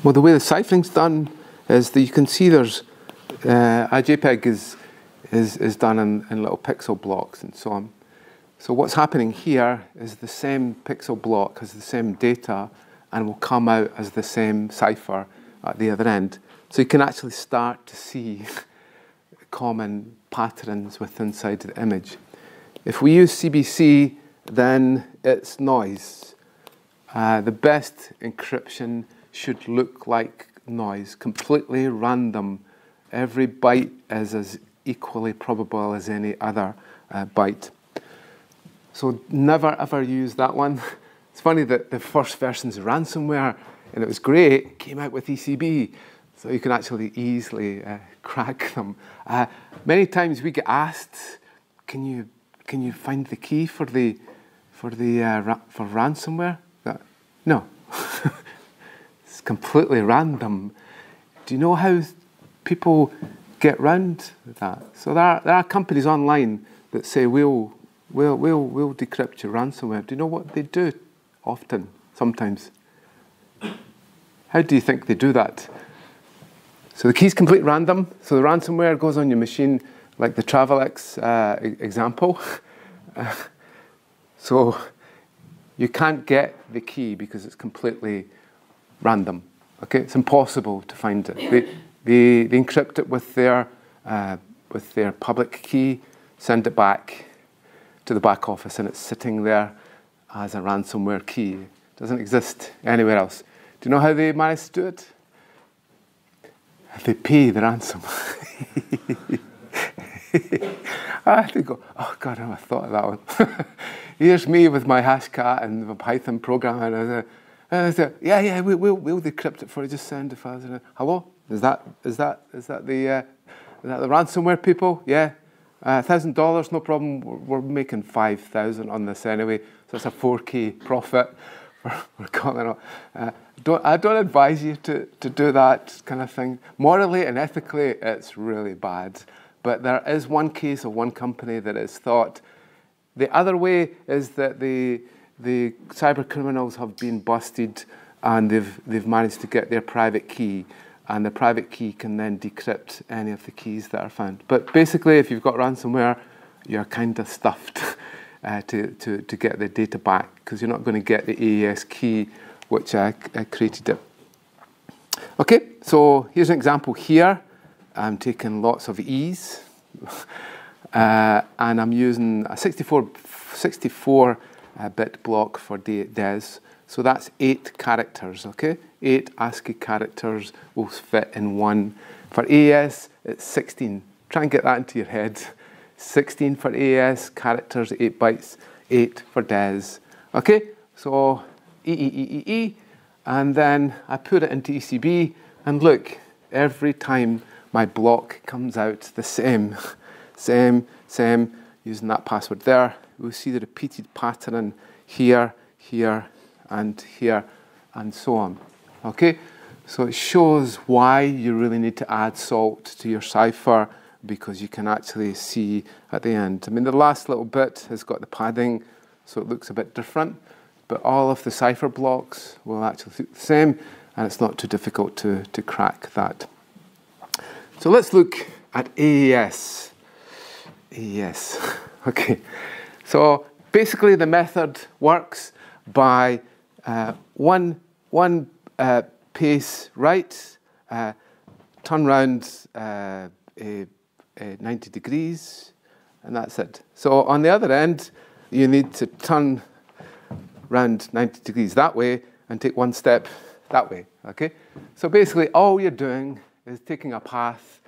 Well, the way the ciphering's done is that you can see there's uh, a JPEG is, is, is done in, in little pixel blocks and so on. So what's happening here is the same pixel block has the same data and will come out as the same cipher at the other end. So you can actually start to see common patterns with inside the image. If we use CBC, then it's noise. Uh, the best encryption should look like noise, completely random. Every byte is as equally probable as any other uh, byte. So never ever use that one. It's funny that the first versions of ransomware and it was great, came out with ECB. So you can actually easily uh, crack them. Uh, many times we get asked, "Can you can you find the key for the for the uh, ra- for ransomware?" no, it's completely random. Do you know how people get round that? So there are, there are companies online that say we'll we'll we'll we'll decrypt your ransomware. Do you know what they do? Often, sometimes how do you think they do that? So the key is complete random. So the ransomware goes on your machine, like the Travelex uh, example. So you can't get the key because it's completely random. Okay, it's impossible to find it. They, they, they encrypt it with their uh, with their public key, send it back to the back office, and it's sitting there as a ransomware key. It doesn't exist anywhere else. Do you know how they manage to do it? They pay the ransom. I have to go, oh God, I never thought of that one. Here's me with my Hashcat and the Python program, and I said, yeah, yeah, we, will we'll decrypt it for you. Just send the files. Hello, is that is that is that the uh, is that the ransomware people? Yeah, uh, thousand dollars, no problem. We're, we're making five thousand on this anyway, so it's a four k profit. we're calling it. Uh, don't, I don't advise you to, to do that kind of thing. Morally and ethically, it's really bad. But there is one case of one company that is thought. The other way is that the, the cyber criminals have been busted and they've, they've managed to get their private key. And the private key can then decrypt any of the keys that are found. But basically, if you've got ransomware, you're kind of stuffed. uh, to, to, to get the data back because you're not going to get the AES key which I, I created it. Okay, so here's an example here. I'm taking lots of E's uh, and I'm using a 64, 64 uh, bit block for DES. So that's eight characters, okay? Eight ASCII characters will fit in one. For AES, it's 16. Try and get that into your head. 16 for AES, characters, 8 bytes, 8 for DES. Okay, so E, E, E, E, E, and then I put it into ECB, and look, every time my block comes out the same, same, same, using that password there, we'll see the repeated pattern here, here, and here, and so on. Okay, so it shows why you really need to add salt to your cipher because you can actually see at the end. I mean, the last little bit has got the padding, so it looks a bit different, but all of the cipher blocks will actually look the same, and it's not too difficult to, to crack that. So let's look at AES. AES. okay. So basically, the method works by uh, one, one uh, pace right, uh, turn round uh, a uh, 90 degrees, and that's it. So on the other end, you need to turn round 90 degrees that way and take one step that way, okay? So basically, all you're doing is taking a path,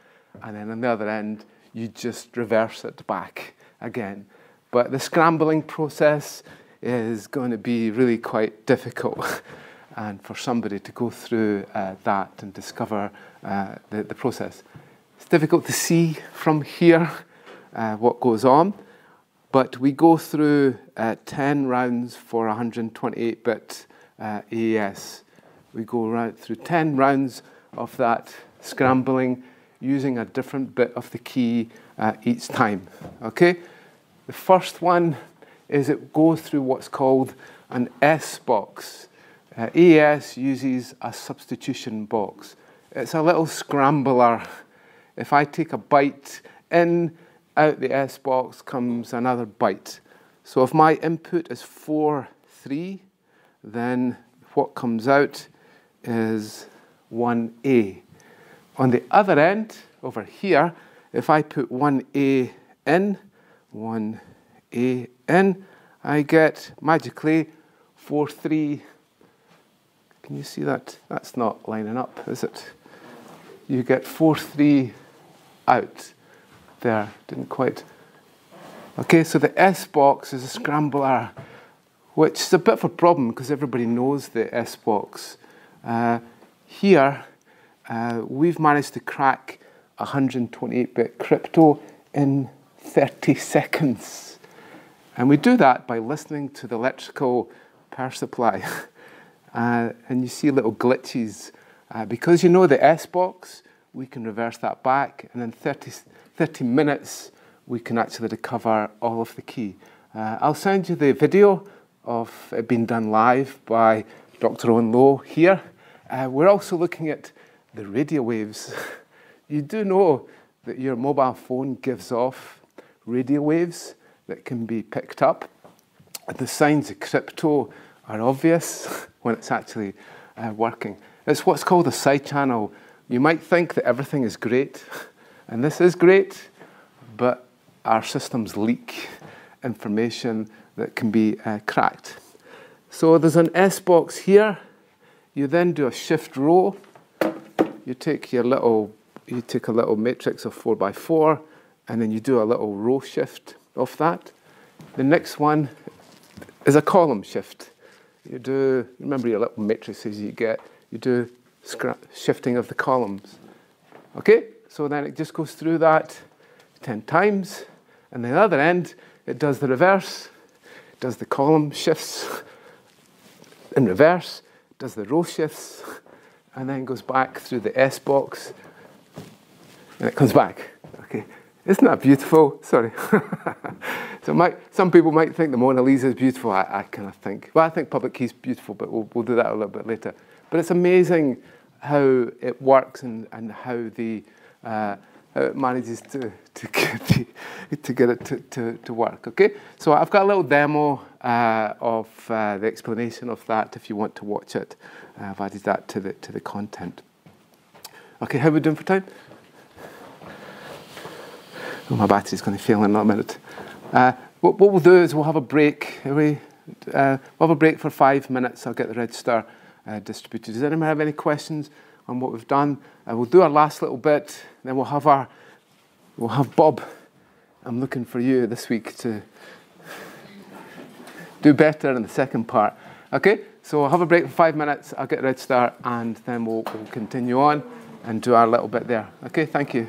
and then on the other end, you just reverse it back again. But the scrambling process is going to be really quite difficult. and for somebody to go through uh, that and discover uh, the, the process. It's difficult to see from here uh, what goes on, but we go through uh, 10 rounds for 128 bit uh, AES. We go right through 10 rounds of that scrambling using a different bit of the key uh, each time. Okay? The first one is it goes through what's called an S box. Uh, AES uses a substitution box. It's a little scrambler if I take a byte in, out the S box comes another byte. So if my input is 4, 3, then what comes out is 1A. On the other end, over here, if I put 1A in, 1A in, I get magically 4, 3. Can you see that? That's not lining up, is it? You get 4, 3 out there. Didn't quite. Okay, so the S box is a scrambler, which is a bit of a problem because everybody knows the S box. Uh, here, uh, we've managed to crack 128 bit crypto in 30 seconds. And we do that by listening to the electrical power supply. uh, and you see little glitches. Uh, because you know the S box, we can reverse that back, and in 30, 30 minutes, we can actually recover all of the key. Uh, I'll send you the video of it being done live by Dr. Owen Lo here. Uh, we're also looking at the radio waves. you do know that your mobile phone gives off radio waves that can be picked up. The signs of crypto are obvious when it's actually uh, working. It's what's called a side channel you might think that everything is great, and this is great, but our systems leak information that can be uh, cracked. So there's an S box here. You then do a shift row. You take your little, you take a little matrix of four by four, and then you do a little row shift of that. The next one is a column shift. You do, remember your little matrices you get, you do shifting of the columns. Okay, so then it just goes through that 10 times, and the other end, it does the reverse, does the column shifts in reverse, does the row shifts, and then goes back through the S box, and it comes back. Okay, isn't that beautiful? Sorry. so might, some people might think the Mona Lisa is beautiful. I, I kind of think, well, I think public key is beautiful, but we'll, we'll do that a little bit later. But it's amazing how it works and, and how the uh, how it manages to, to, get, the, to get it to, to, to work. Okay, so I've got a little demo uh, of uh, the explanation of that if you want to watch it. I've added that to the, to the content. Okay, how are we doing for time? Oh, my battery's going to fail in a minute. Uh, what, what, we'll do is we'll have a break. We, uh, we'll have a break for five minutes. I'll get the red star uh, distributed. Does anyone have any questions on what we've done? Uh, we'll do our last little bit, then we'll have our, we'll have Bob. I'm looking for you this week to do better in the second part. Okay, so we'll have a break for five minutes. I'll get the red star, and then we'll, we'll continue on and do our little bit there. Okay, thank you.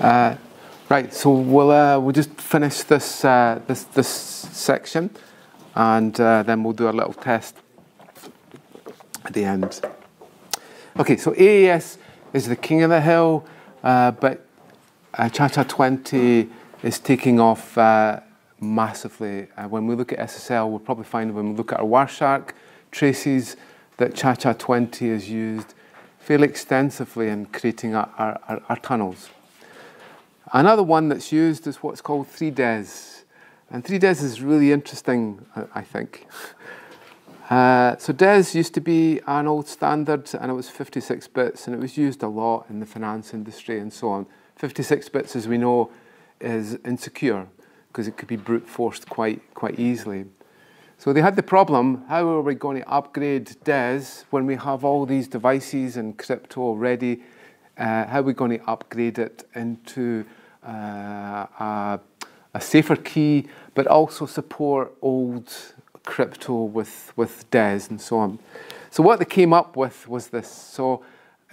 Uh, right, so we'll uh, we'll just finish this uh, this this section, and uh, then we'll do a little test at the end. Okay, so AES is the king of the hill, uh, but uh, ChaCha 20 is taking off massively. when we look at SSL, we'll probably find when we look at our Wireshark traces that ChaCha 20 is used fairly extensively in creating our, our, our tunnels. Another one that's used is what's called 3DES. And 3DES is really interesting, I think. Uh, so DES used to be an old standard and it was 56 bits and it was used a lot in the finance industry and so on. 56 bits, as we know, is insecure because it could be brute forced quite, quite easily. So they had the problem, how are we going to upgrade DES when we have all these devices and crypto already? Uh, how are we going to upgrade it into uh, a, a, safer key, but also support old crypto with, with DES and so on. So what they came up with was this. So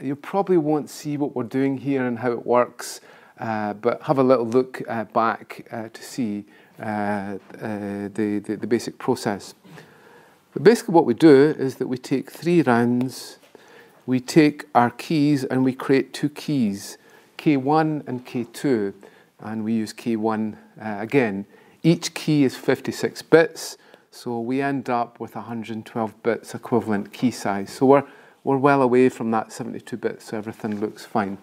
you probably won't see what we're doing here and how it works, uh, but have a little look uh, back uh, to see the, the, the, basic process. But basically what we do is that we take three rounds, we take our keys and we create two keys. K1 and K2, and we use K1 uh, again. Each key is 56 bits, so we end up with 112 bits equivalent key size. So we're, we're well away from that 72 bits, so everything looks fine.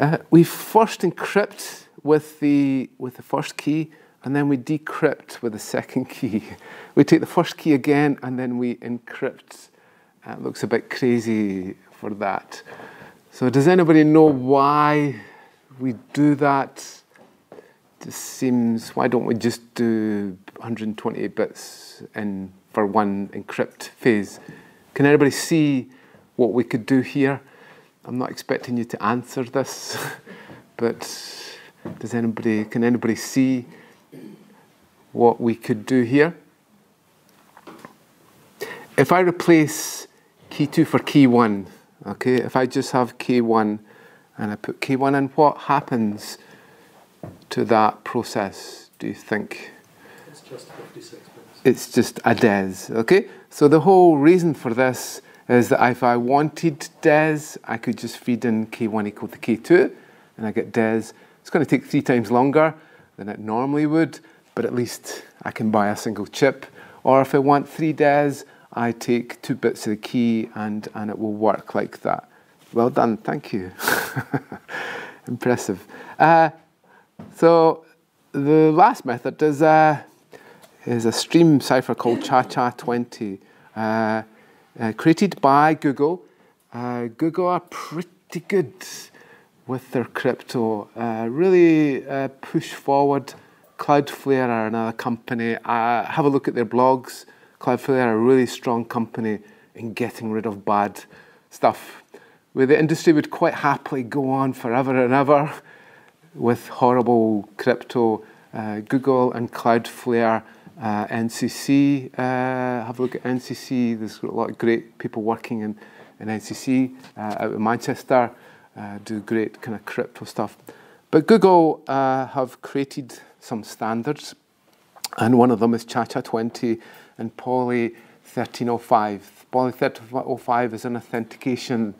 Uh, we first encrypt with the, with the first key, and then we decrypt with the second key. We take the first key again, and then we encrypt. Uh, it looks a bit crazy for that. So does anybody know why we do that? Just seems, why don't we just do 128 bits in for one encrypt phase? Can anybody see what we could do here? I'm not expecting you to answer this, but does anybody, can anybody see what we could do here? If I replace key 2 for key 1, Okay, if I just have K1 and I put K1 in, what happens to that process, do you think? It's just 56 bits. It's just a DES, okay? So the whole reason for this is that if I wanted DES, I could just feed in K1 equal to K2 and I get DES. It's going to take three times longer than it normally would, but at least I can buy a single chip. Or if I want three DES, I take two bits of the key and, and it will work like that. Well done, thank you. Impressive. Uh, so the last method is, uh, is a stream cipher called ChaCha20, uh, uh, created by Google. Uh, Google are pretty good with their crypto, uh, really push forward. Cloudflare are another company. have a look at their blogs. Cloudflare are a really strong company in getting rid of bad stuff. Where the industry would quite happily go on forever and ever with horrible crypto. Uh, Google and Cloudflare, uh, NCC, uh, have a look at NCC. There's a lot of great people working in, in NCC uh, out of Manchester, uh, do great kind of crypto stuff. But Google uh, have created some standards, and one of them is ChaCha 20 and Poly 1305. Poly 1305 is an authentication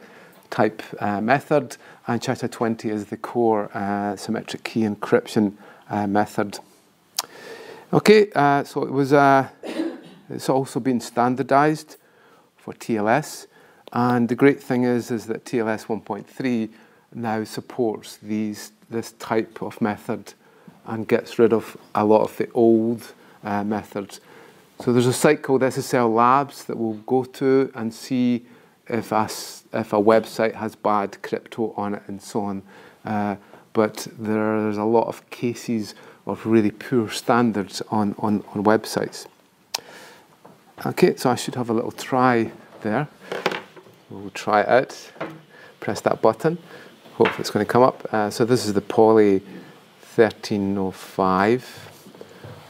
type uh, method, and ChaCha 20 is the core uh, symmetric key encryption uh, method. Okay, uh, so it was. Uh, it's also been standardized. for TLS. And the great thing is, is that TLS 1.3 now supports these, this type of method and gets rid of a lot of the old uh, methods. So there's a site called SSL Labs that we'll go to and see if a, if a website has bad crypto on it and so on. Uh, but there's a lot of cases of really poor standards on, on, on websites. Okay, so I should have a little try there. We'll try it out. Press that button. Hopefully it's going to come up. Uh, so this is the Poly 1305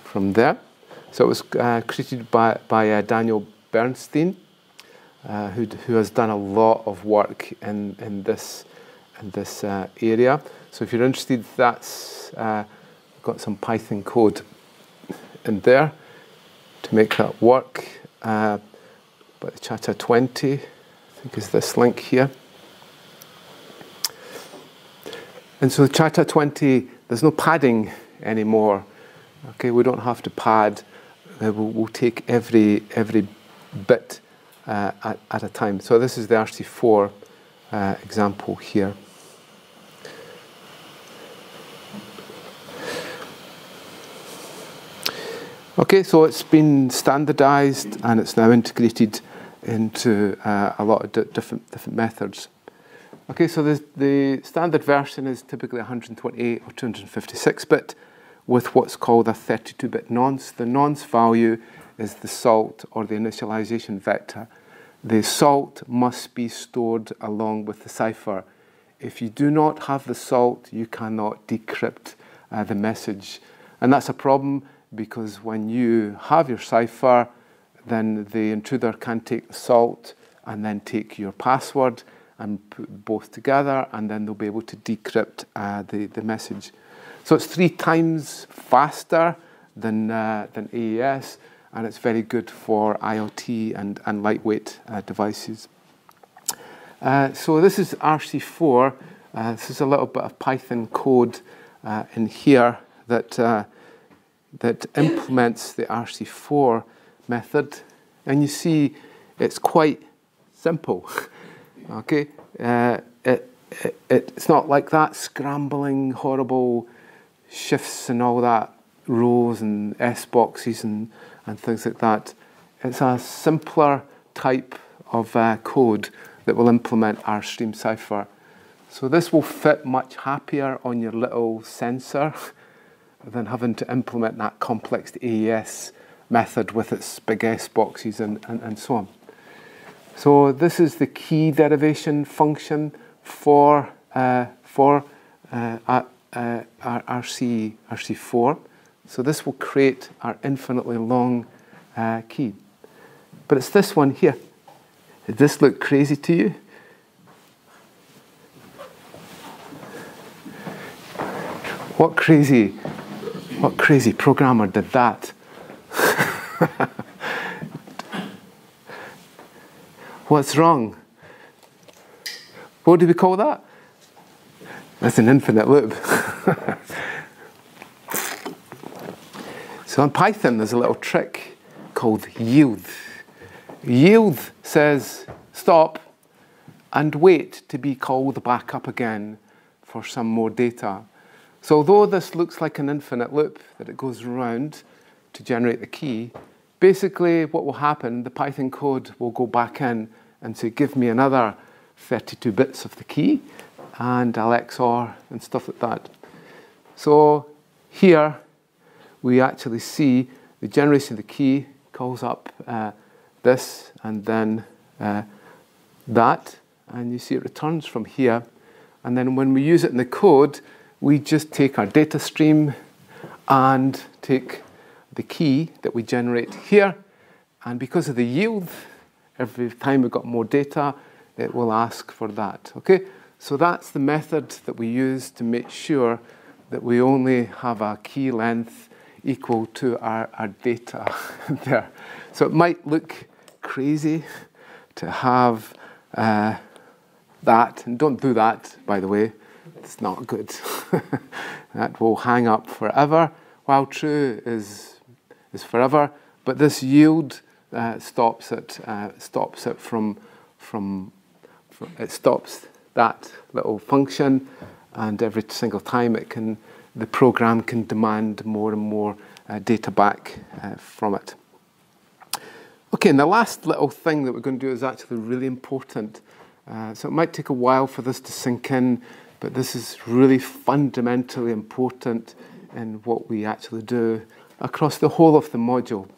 from there. So it was uh, created by, by uh, Daniel Bernstein, uh, who, who has done a lot of work in, in this, in this uh, area. So if you're interested, that's uh, got some Python code in there to make that work. Uh, but the ChaCha 20, I think is this link here. And so the ChaCha 20, there's no padding anymore. Okay, we don't have to pad. We'll, we'll, take every every bit uh, at, at, a time. So this is the RC4 uh, example here. Okay, so it's been standardized and it's now integrated into uh, a lot of di different, different methods. Okay, so the standard version is typically 128 or 256 bit with what's called a 32 bit nonce. The nonce value is the salt or the initialization vector. The salt must be stored along with the cipher. If you do not have the salt, you cannot decrypt uh, the message. And that's a problem because when you have your cipher, then the intruder can take the salt and then take your password and put both together, and then they'll be able to decrypt uh, the, the message. So it's three times faster than, uh, than AES, and it's very good for IoT and, and lightweight uh, devices. Uh, so this is RC4. Uh, this is a little bit of Python code uh, in here that that implements the RC4 method. And you see it's quite simple. okay, uh, it, it, it's not like that scrambling, horrible shifts and all that, rows and S boxes and, and things like that. It's a simpler type of uh, code that will implement our stream cipher. So this will fit much happier on your little sensor than having to implement that complex AES method with its big S boxes and, and, and so on. So this is the key derivation function for, uh, for uh, uh, our RC, RC4. So this will create our infinitely long uh, key. But it's this one here. Does this look crazy to you? What crazy what crazy programmer did that? What's wrong? What do we call that? That's an infinite loop. so in Python, there's a little trick called yield. Yield says stop and wait to be called back up again for some more data. So although this looks like an infinite loop that it goes around to generate the key, basically what will happen, the Python code will go back in and say, give me another 32 bits of the key, and I'll XOR and stuff like that. So here we actually see the generation of the key calls up uh, this and then uh, that, and you see it returns from here. And then when we use it in the code, we just take our data stream and take the key that we generate here. And because of the yield, every time we've got more data, it will ask for that. Okay? So that's the method that we use to make sure that we only have a key length equal to our, our data there. So it might look crazy to have uh, that, and don't do that, by the way. It's not good. that will hang up forever, while true is, is forever. But this yield uh, stops it uh, stops it from, from from it stops that little function, and every single time it can the program can demand more and more uh, data back uh, from it. Okay, and the last little thing that we're going to do is actually really important. Uh, so it might take a while for this to sink in, but this is really fundamentally important in what we actually do across the whole of the module.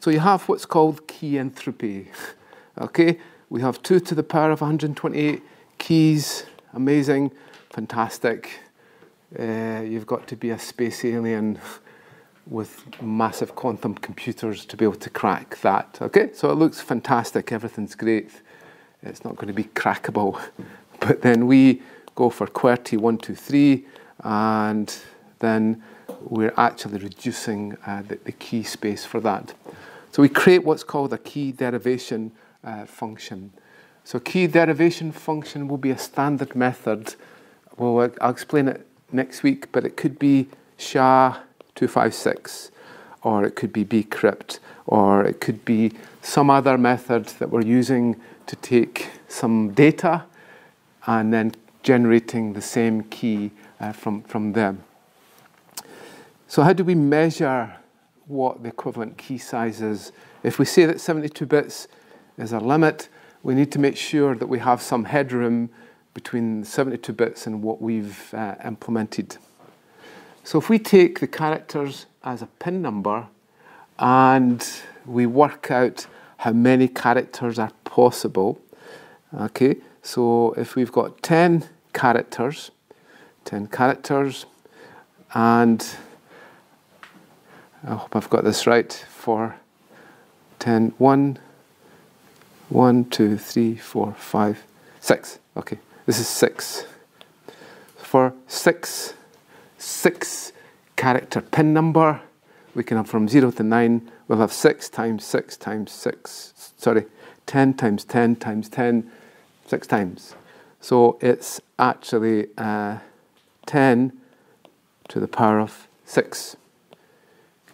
So you have what's called key entropy. okay, we have 2 to the power of 128 keys. Amazing, fantastic. Uh, you've got to be a space alien with massive quantum computers to be able to crack that. Okay, so it looks fantastic, everything's great. It's not going to be crackable. But then we go for QWERTY 1, 2, 3, and then we're actually reducing uh, the, the, key space for that. So we create what's called a key derivation uh, function. So key derivation function will be a standard method. Well, I'll explain it next week, but it could be SHA 256, or it could be bcrypt, or it could be some other method that we're using to take some data and then generating the same key uh, from, from them. So how do we measure what the equivalent key size is? If we say that 72 bits is our limit, we need to make sure that we have some headroom between 72 bits and what we've uh, implemented. So if we take the characters as a pin number and we work out how many characters are possible, okay, so if we've got 10 characters, 10 characters, and I hope I've got this right, for 10, 1, 1, 2, 3, 4, 5, 6. Okay, this is 6. For 6 six character pin number. We can have from 0 to 9, we'll have 6 times 6 times 6, sorry, 10 times 10 times 10, 6 times. So it's actually uh, 10 to the power of 6.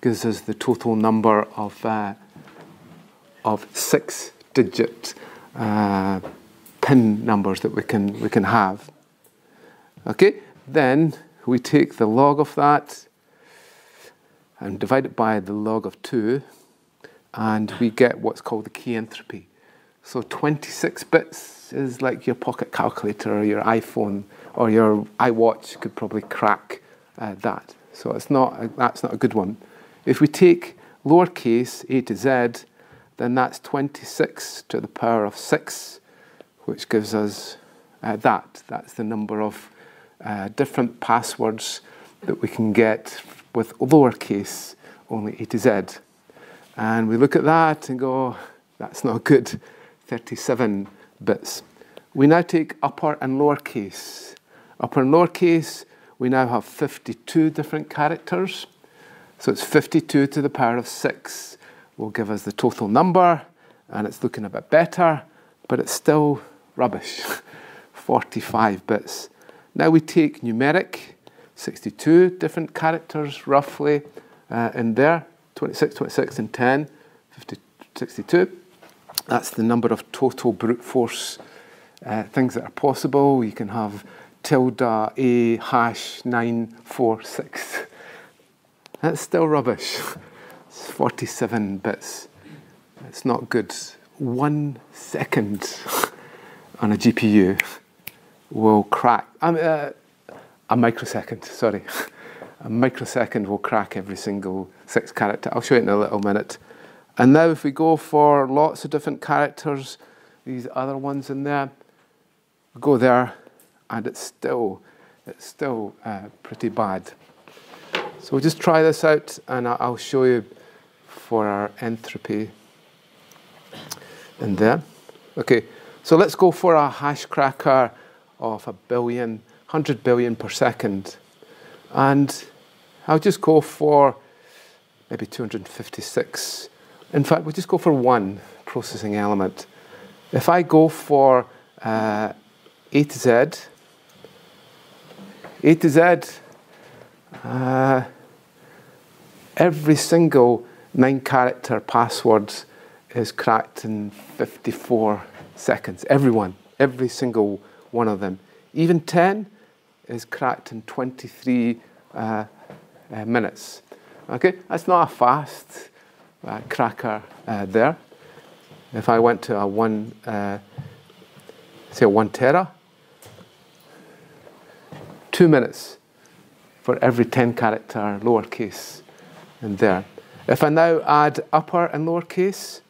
Gives us the total number of, uh, of six digit uh, pin numbers that we can, we can have. Okay, then we take the log of that and divide it by the log of 2, and we get what's called the key entropy. So 26 bits is like your pocket calculator or your iPhone or your iWatch could probably crack uh, that. So it's not a, that's not a good one. If we take lowercase a to z, then that's 26 to the power of 6, which gives us uh, that. That's the number of uh, different passwords that we can get with lowercase, only A to Z. And we look at that and go, that's not good, 37 bits. We now take upper and lowercase. Upper and lowercase, we now have 52 different characters. So it's 52 to the power of 6 will give us the total number, and it's looking a bit better, but it's still rubbish 45 bits. Now we take numeric, 62 different characters roughly uh, in there, 26, 26 and 10, 50, 62. That's the number of total brute force uh, things that are possible. You can have tilde a hash 946. That's still rubbish. It's 47 bits. It's not good. One second on a GPU will crack. Um, uh, a microsecond, sorry. a microsecond will crack every single six character. I'll show you in a little minute. And now if we go for lots of different characters, these other ones in there, go there, and it's still, it's still uh, pretty bad. So we'll just try this out, and I'll show you for our entropy in there. Okay, so let's go for a hash cracker of a billion, 100 billion per second. And I'll just go for maybe 256. In fact, we'll just go for one processing element. If I go for uh, A to Z, A to Z, uh, every single nine character password is cracked in 54 seconds. Everyone, every single one of them. Even 10 is cracked in 23 uh, uh, minutes. Okay, that's not a fast uh, cracker uh, there. If I went to a one, uh, say a one tera, two minutes for every 10 character lowercase in there. If I now add upper and lowercase,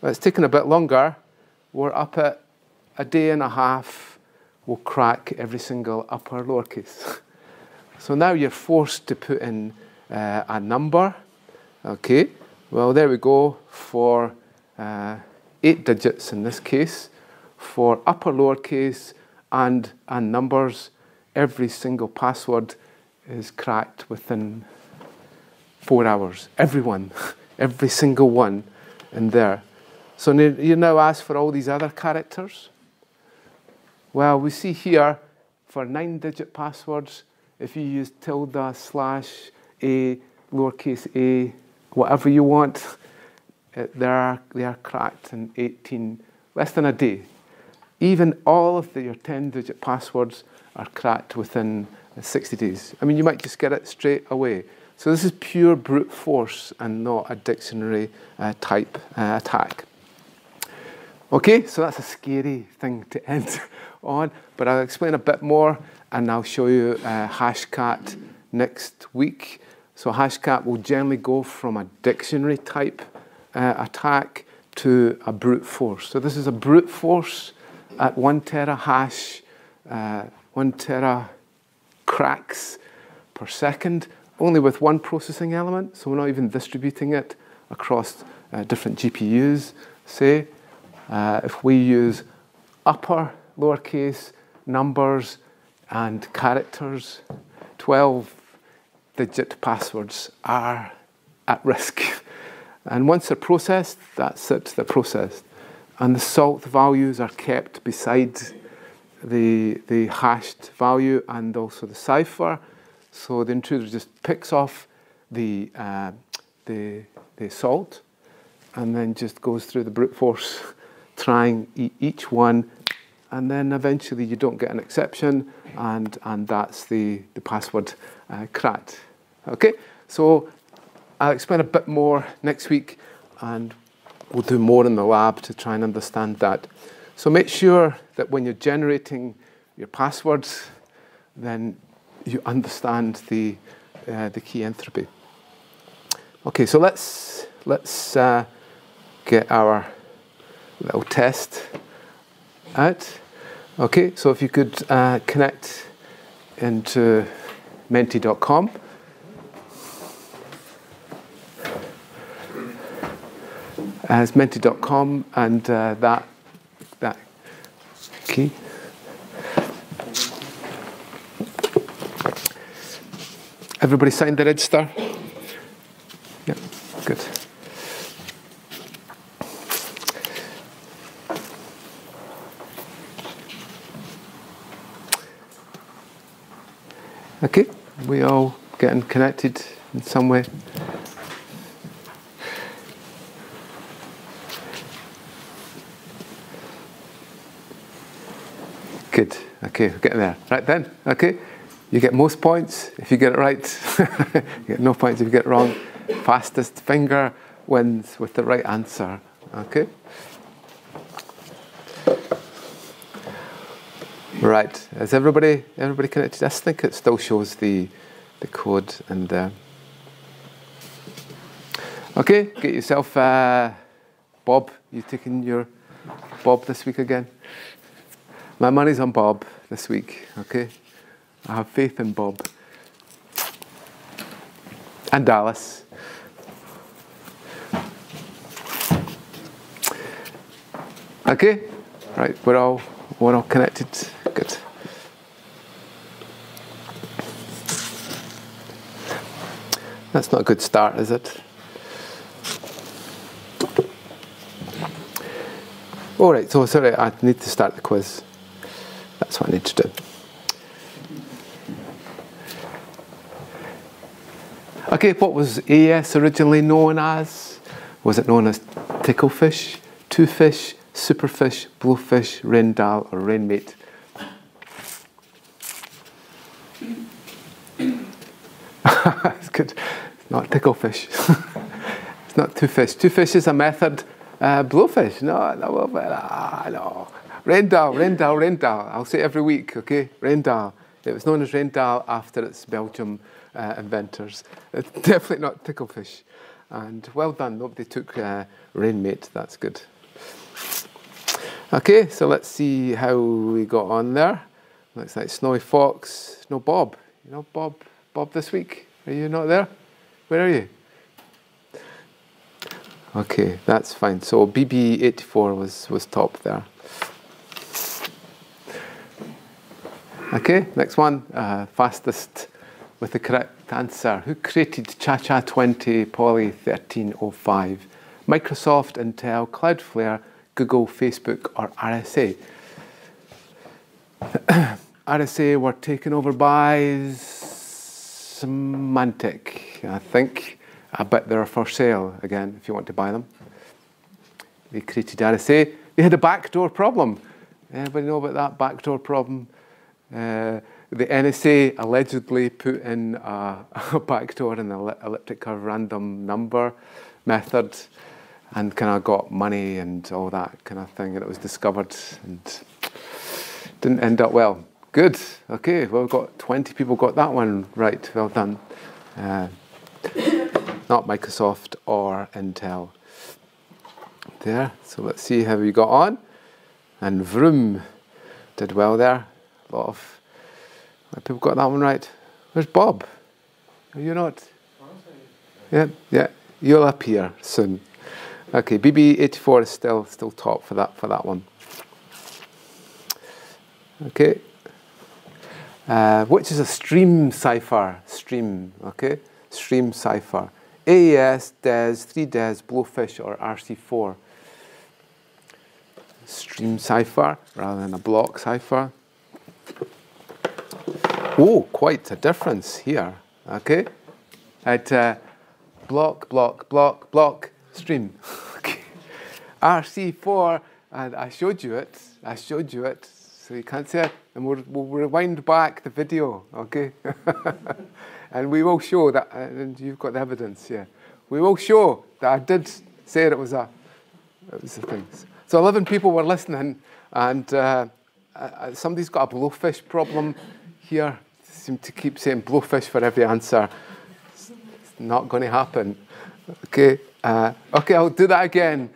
well, it's taken a bit longer. We're up at a day and a half. We'll crack every single upper lowercase. so now you're forced to put in uh, a number. Okay, well, there we go for uh, eight digits in this case. For upper lowercase and, and numbers, every single password is cracked within four hours. Everyone, every single one in there. So you now ask for all these other characters. Well, we see here for nine digit passwords, if you use tilde slash a, lowercase a, whatever you want, it, they, are, they are cracked in 18, less than a day. Even all of the, your 10 digit passwords are cracked within 60 days. I mean, you might just get it straight away. So this is pure brute force and not a dictionary uh, type uh, attack. Okay, so that's a scary thing to end on, but I'll explain a bit more and I'll show you uh, Hashcat next week. So Hashcat will generally go from a dictionary type uh, attack to a brute force. So this is a brute force at one tera hash, uh, one tera cracks per second only with one processing element, so we're not even distributing it across uh, different GPUs, say. Uh, if we use upper lowercase numbers and characters, 12 digit passwords are at risk. And once they're processed, that's it, they're processed. And the salt values are kept beside the, the hashed value and also the cipher so the intruder just picks off the, uh, the, the salt and then just goes through the brute force, trying each one, and then eventually you don't get an exception, and, and that's the, the password uh, cracked. Okay, so I'll explain a bit more next week, and we'll do more in the lab to try and understand that. So make sure that when you're generating your passwords, then you understand the, uh, the key entropy. Okay, so let's, let's uh, get our little test out. Okay, so if you could uh, connect into menti.com. As menti.com and uh, that, that key. Everybody signed the register? Yeah, good. Okay, we all getting connected in some way. Good. Okay, we're getting there. Right then. Okay. You get most points if you get it right. you get no points if you get it wrong. Fastest finger wins with the right answer. Okay? Right. Is everybody everybody connected? I think it still shows the the code and uh, Okay, get yourself uh, Bob, you taking your Bob this week again? My money's on Bob this week, okay? I have faith in Bob and Dallas. Okay, right, we're all we're all connected. Good. That's not a good start, is it? All right, so sorry, I need to start the quiz. That's what I need to do. Okay, what was AES originally known as? Was it known as ticklefish, twofish, superfish, blowfish, Rijndael, or rainmate. That's good. Not ticklefish. it's not Twofish. Two fish is a method. Uh, blowfish, no, no, ah, no. Rijndael, Rijndael, Rijndael. I'll say it every week, okay? Rijndael. It was known as Rijndael after its Belgium uh, inventors. It's definitely not ticklefish. And well done, nobody took uh, Rainmate, that's good. Okay, so let's see how we got on there. Looks like Snowy Fox. No, Bob. You know Bob? Bob this week? Are you not there? Where are you? Okay, that's fine. So BB84 was, was top there. Okay, next one. Uh, fastest with the correct answer. Who created ChaCha 20 Poly 1305? Microsoft, Intel, Cloudflare, Google, Facebook, or RSA? RSA were taken over by Symantec, I think. I bet they're for sale again if you want to buy them. They created RSA. They had a backdoor problem. Anybody know about that backdoor problem? Uh, the NSA allegedly put in a, a backdoor in the elliptic curve random number method and kind of got money and all that kind of thing, and it was discovered and didn't end up well. Good. Okay. Well, we've got 20 people got that one right. Well done. Uh, not Microsoft or Intel. There. So let's see how we got on. And Vroom did well there. A lot of people got that one right. Where's Bob? Are you not? Yeah, yeah. You'll appear soon. Okay, BB84 is still still top for that for that one. Okay. Uh, which is a stream cipher? Stream, okay? Stream cipher. AES, DES, 3DES, Blowfish, or RC4. Stream cipher rather than a block cipher. Oh, quite a difference here, okay? At uh, block, block, block, block, stream. okay. RC4, and I showed you it, I showed you it, so you can't it, and we'll, we'll rewind back the video, okay? and we will show that, and you've got the evidence, yeah. We will show that I did say it was a, it was a thing. So 11 people were listening, and uh, uh, somebody's got a blowfish problem here. Seem to keep saying blowfish for every answer. It's not going to happen. Okay, uh, okay, I'll do that again.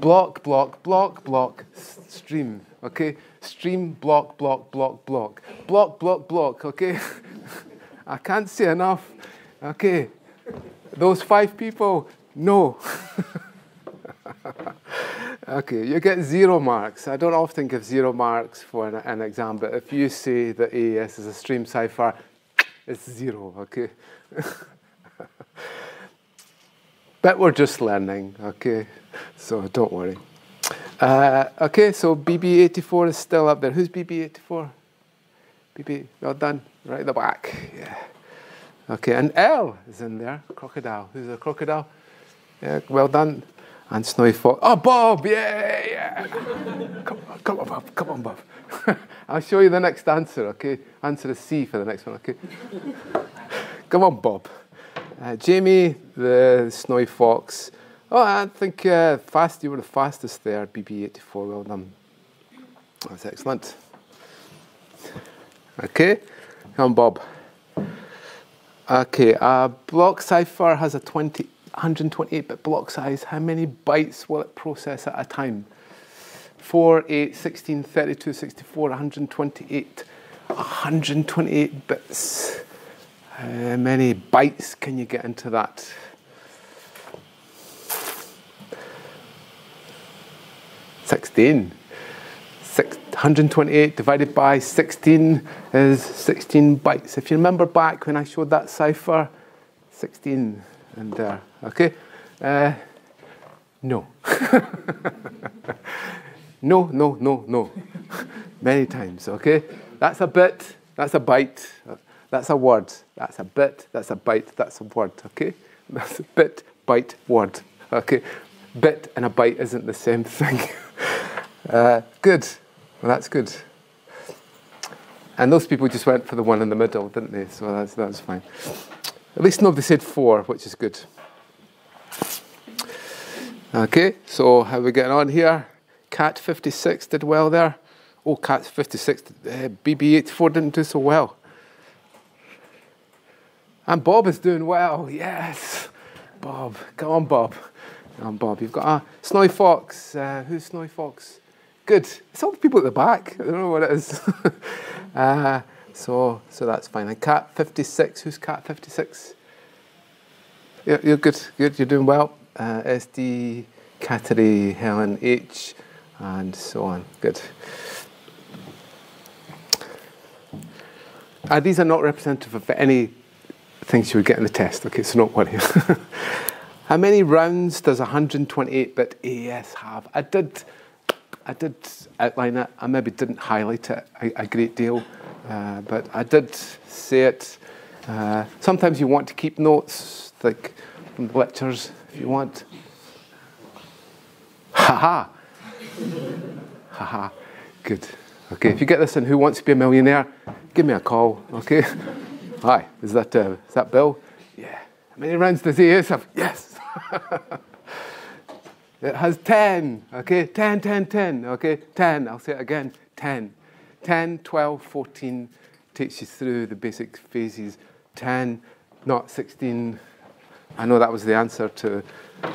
Block, block, block, block, stream. Okay, stream, block, block, block, block, block, block, block. Okay, I can't say enough. Okay, those five people, no. okay, you get zero marks. I don't often give zero marks for an, an, exam, but if you say that AES is a stream cipher, it's zero, okay? but we're just learning, okay? So don't worry. Uh, okay, so BB84 is still up there. Who's BB84? BB, well done, right at the back. Yeah. Okay, and L is in there, crocodile. Who's a crocodile? Yeah, well done. And Snowy Fox. Oh, Bob, yeah, yeah. come on, come on, Bob, come on, Bob. I'll show you the next answer, okay? Answer is C for the next one, okay? come on, Bob. Uh, Jamie, the Snowy Fox. Oh, I think uh, fast. You were the fastest there, BB84. Well done. That's excellent. Okay, come Bob. Okay, a block cipher has a 20, 128-bit block size. How many bytes will it process at a time? 4, 8, 16, 32, 64, 128. 128 bits. How many bytes can you get into that? Sixteen. 128 divided by 16 is 16 bytes. If you remember back when I showed that cipher, 16 and there. Okay? Uh, no. no, no, no, no. Many times, okay? That's a bit, that's a byte, that's a word. That's a bit, that's a byte, that's a word, okay? That's a bit, byte, word, okay? bit and a byte isn't the same thing. Uh, good. Well, that's good. And those people just went for the one in the middle, didn't they? So that's, that's fine. At least nobody said four, which is good. Okay, so how are we getting on here? Cat 56 did well there. Oh, Cat 56, uh, BB84 didn't do so well. And Bob is doing well, yes. Bob, come on, Bob. Come on, Bob. You've got a Snowy Fox. Uh, who's Snowy Fox? Good. It's all the people at the back. I don't know what it is. uh, so, so that's fine. And Cat 56. Who's Cat 56? Yeah, you're good. Good. You're doing well. Uh, SD, Cattery, Helen H, and so on. Good. Uh, these are not representative of any things you would get in the test. Okay, so don't worry. How many rounds does 128-bit AES have? I did, I did outline it. I maybe didn't highlight it a, a great deal, uh, but I did say it. Uh, sometimes you want to keep notes, like from lectures, if you want. Ha ha. Ha ha. Good. Okay, if you get this in Who Wants to Be a Millionaire, give me a call, okay? Hi, is that, uh, is that Bill? Yeah. How many rounds does he have? Yes. it has 10, okay? 10, 10, 10, okay? 10, I'll say it again, 10. 10, 12, 14 takes you through the basic phases. 10, not 16. I know that was the answer to,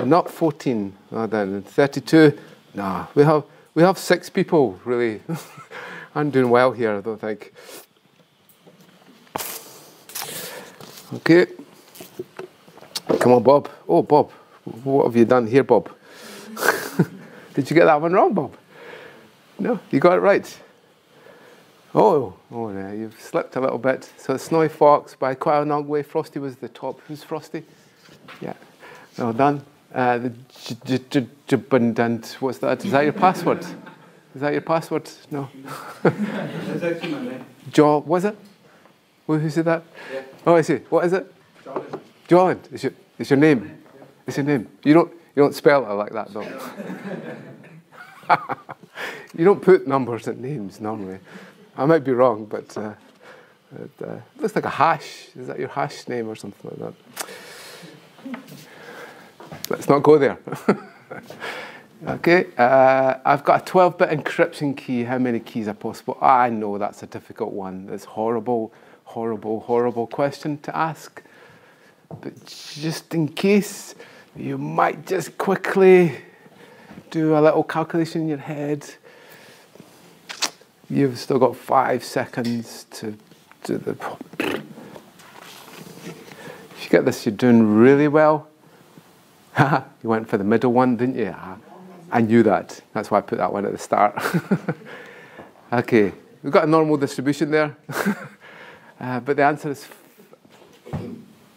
not 14. Oh, then 32. Nah, we have, we have six people, really. I'm doing well here, I don't think. Okay. Come on, Bob. Oh, Bob. What have you done here, Bob? Did you get that one wrong, Bob? No, you got it right. Oh, oh, yeah, you've slipped a little bit. So it's Snowy Fox by a. Frosty was the top. Who's Frosty? Yeah, well done. Uh, the Jabundant, what's that? Is that your password? Is that your password? No. That's actually my name. Jaw, was it? Who who said that? Yeah. Oh, I see. What is it? Jordan. John. Is your, is your name? Is your name? You don't, you don't spell it like that, though. you don't put numbers in names normally. I might be wrong, but uh, it uh, looks like a hash. Is that your hash name or something like that? Let's not go there. okay, uh, I've got a 12 bit encryption key. How many keys are possible? I know that's a difficult one. It's horrible, horrible, horrible question to ask. But just in case, you might just quickly do a little calculation in your head. You've still got five seconds to do the. If you get this, you're doing really well. you went for the middle one, didn't you? I knew that. That's why I put that one at the start. okay, we've got a normal distribution there. uh, but the answer is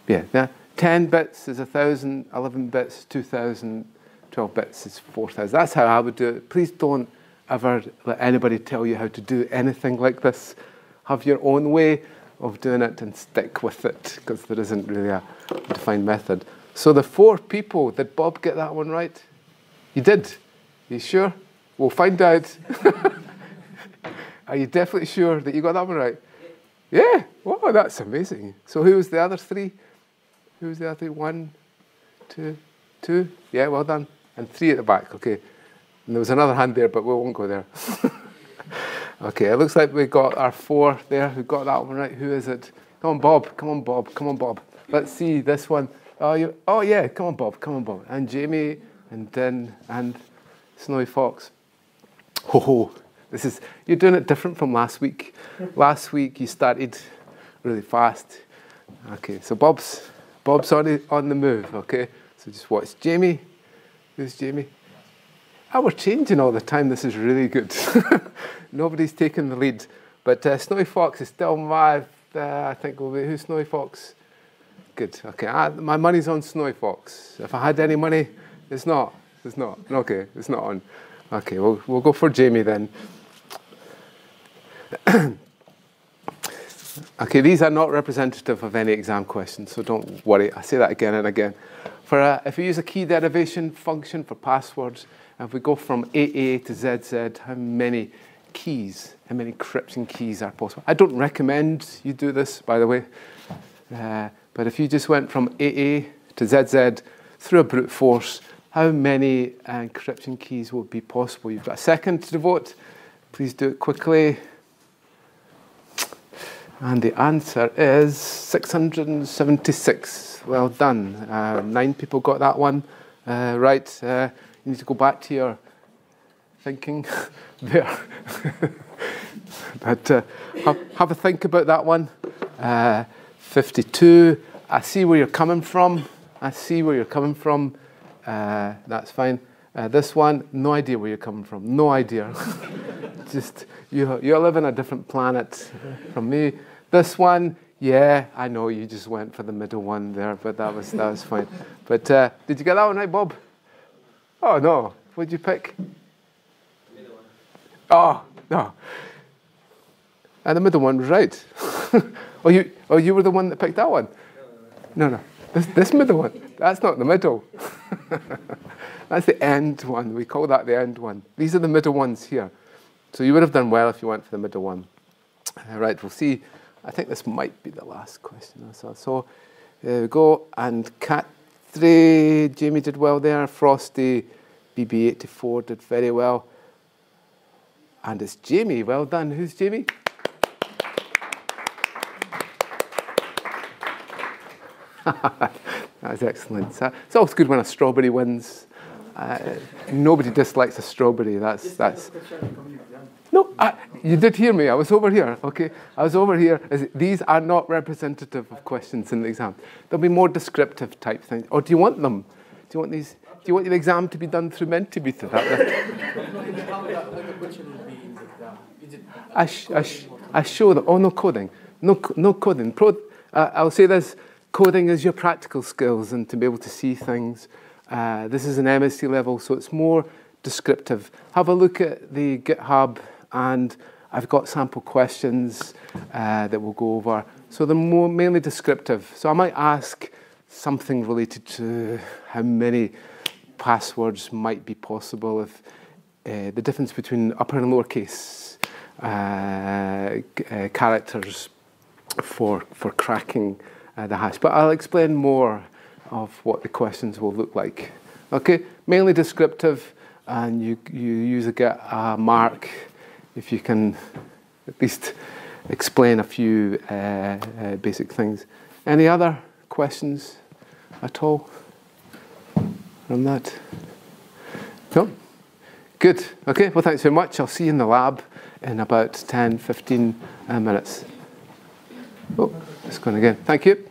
yeah, yeah. 10 bits is 1,000, 11 bits, 2,000, 12 bits is 4,000. That's how I would do it. Please don't ever let anybody tell you how to do anything like this. Have your own way of doing it and stick with it because there isn't really a defined method. So the four people, did Bob get that one right? You did? You sure? We'll find out. Are you definitely sure that you got that one right? Yeah. Wow, that's amazing. So who was the other three? Who was the other three? One, two, two. Yeah, well done. And three at the back. Okay. And there was another hand there, but we won't go there. okay, it looks like we got our four there who got that one right. Who is it? Come on, Bob. Come on, Bob. Come on, Bob. Let's see this one. Oh, you, oh yeah, come on, Bob. Come on, Bob. And Jamie, and Den, and Snowy Fox. Ho ho. This is you're doing it different from last week. last week you started really fast. Okay, so Bob's Bob's on the, on the move. Okay, so just watch Jamie. Who's Jamie? Oh, we're changing all the time. This is really good. Nobody's taking the lead. But uh, Snowy Fox is still my, uh, I think, will be, who's Snowy Fox? Good. Okay. I, my money's on Snowy Fox. If I had any money, it's not. It's not. Okay. It's not on. Okay. We'll, we'll go for Jamie then. Okay, these are not representative of any exam questions, so don't worry. I say that again and again. For a, if we use a key derivation function for passwords, if we go from AA to ZZ, how many keys, how many encryption keys are possible? I don't recommend you do this, by the way. Uh, but if you just went from AA to ZZ through a brute force, how many uh, encryption keys would be possible? You've got a second to devote. Please do it quickly. And the answer is 676. Well done. Uh, nine people got that one uh, right. Uh, you need to go back to your thinking there. but uh, have, have, a think about that one. Uh, 52. I see where you're coming from. I see where you're coming from. Uh, that's fine. this one, no idea where you're coming from. No idea. Just you, you live in a different planet from me. This one, yeah, I know you just went for the middle one there, but that was that was fine. But uh, did you get that one right, Bob? Oh no, what did you pick? Middle one. Oh no, and the middle one was right. oh you oh you were the one that picked that one. No, no, this this middle one. That's not the middle. That's the end one. We call that the end one. These are the middle ones here. So you would have done well if you went for the middle one. All right, we'll see I think this might be the last question I saw. So there we go. And Cat 3, Jamie did well there. Frosty, BB84 did very well. And it's Jamie. Well done. Who's Jamie? That's excellent. It's always good when a strawberry wins. Uh, nobody dislikes a strawberry. That's that's. No, I, you did hear me. I was over here. Okay, I was over here. These are not representative of questions in the exam. There'll be more descriptive type things. Or do you want them? Do you want these? Do you want the exam to be done through Mentimeter? I, sh- I, I show them. Oh, no coding. No, no coding. Pro, uh, I'll say this: coding is your practical skills and to be able to see things. Uh, this is an MSc level, so it's more descriptive. Have a look at the GitHub and I've got sample questions uh, that we'll go over. So they're more mainly descriptive. So I might ask something related to how many passwords might be possible if uh, the difference between upper and lowercase uh, uh, characters for for cracking uh, the hash. But I'll explain more of what the questions will look like. Okay, mainly descriptive, and you you use a get a mark if you can at least explain a few uh, uh, basic things. Any other questions at all on that? No? Good. Okay, well, thanks very much. I'll see you in the lab in about 10, 15 uh, minutes. Oh, it's going again. Thank you.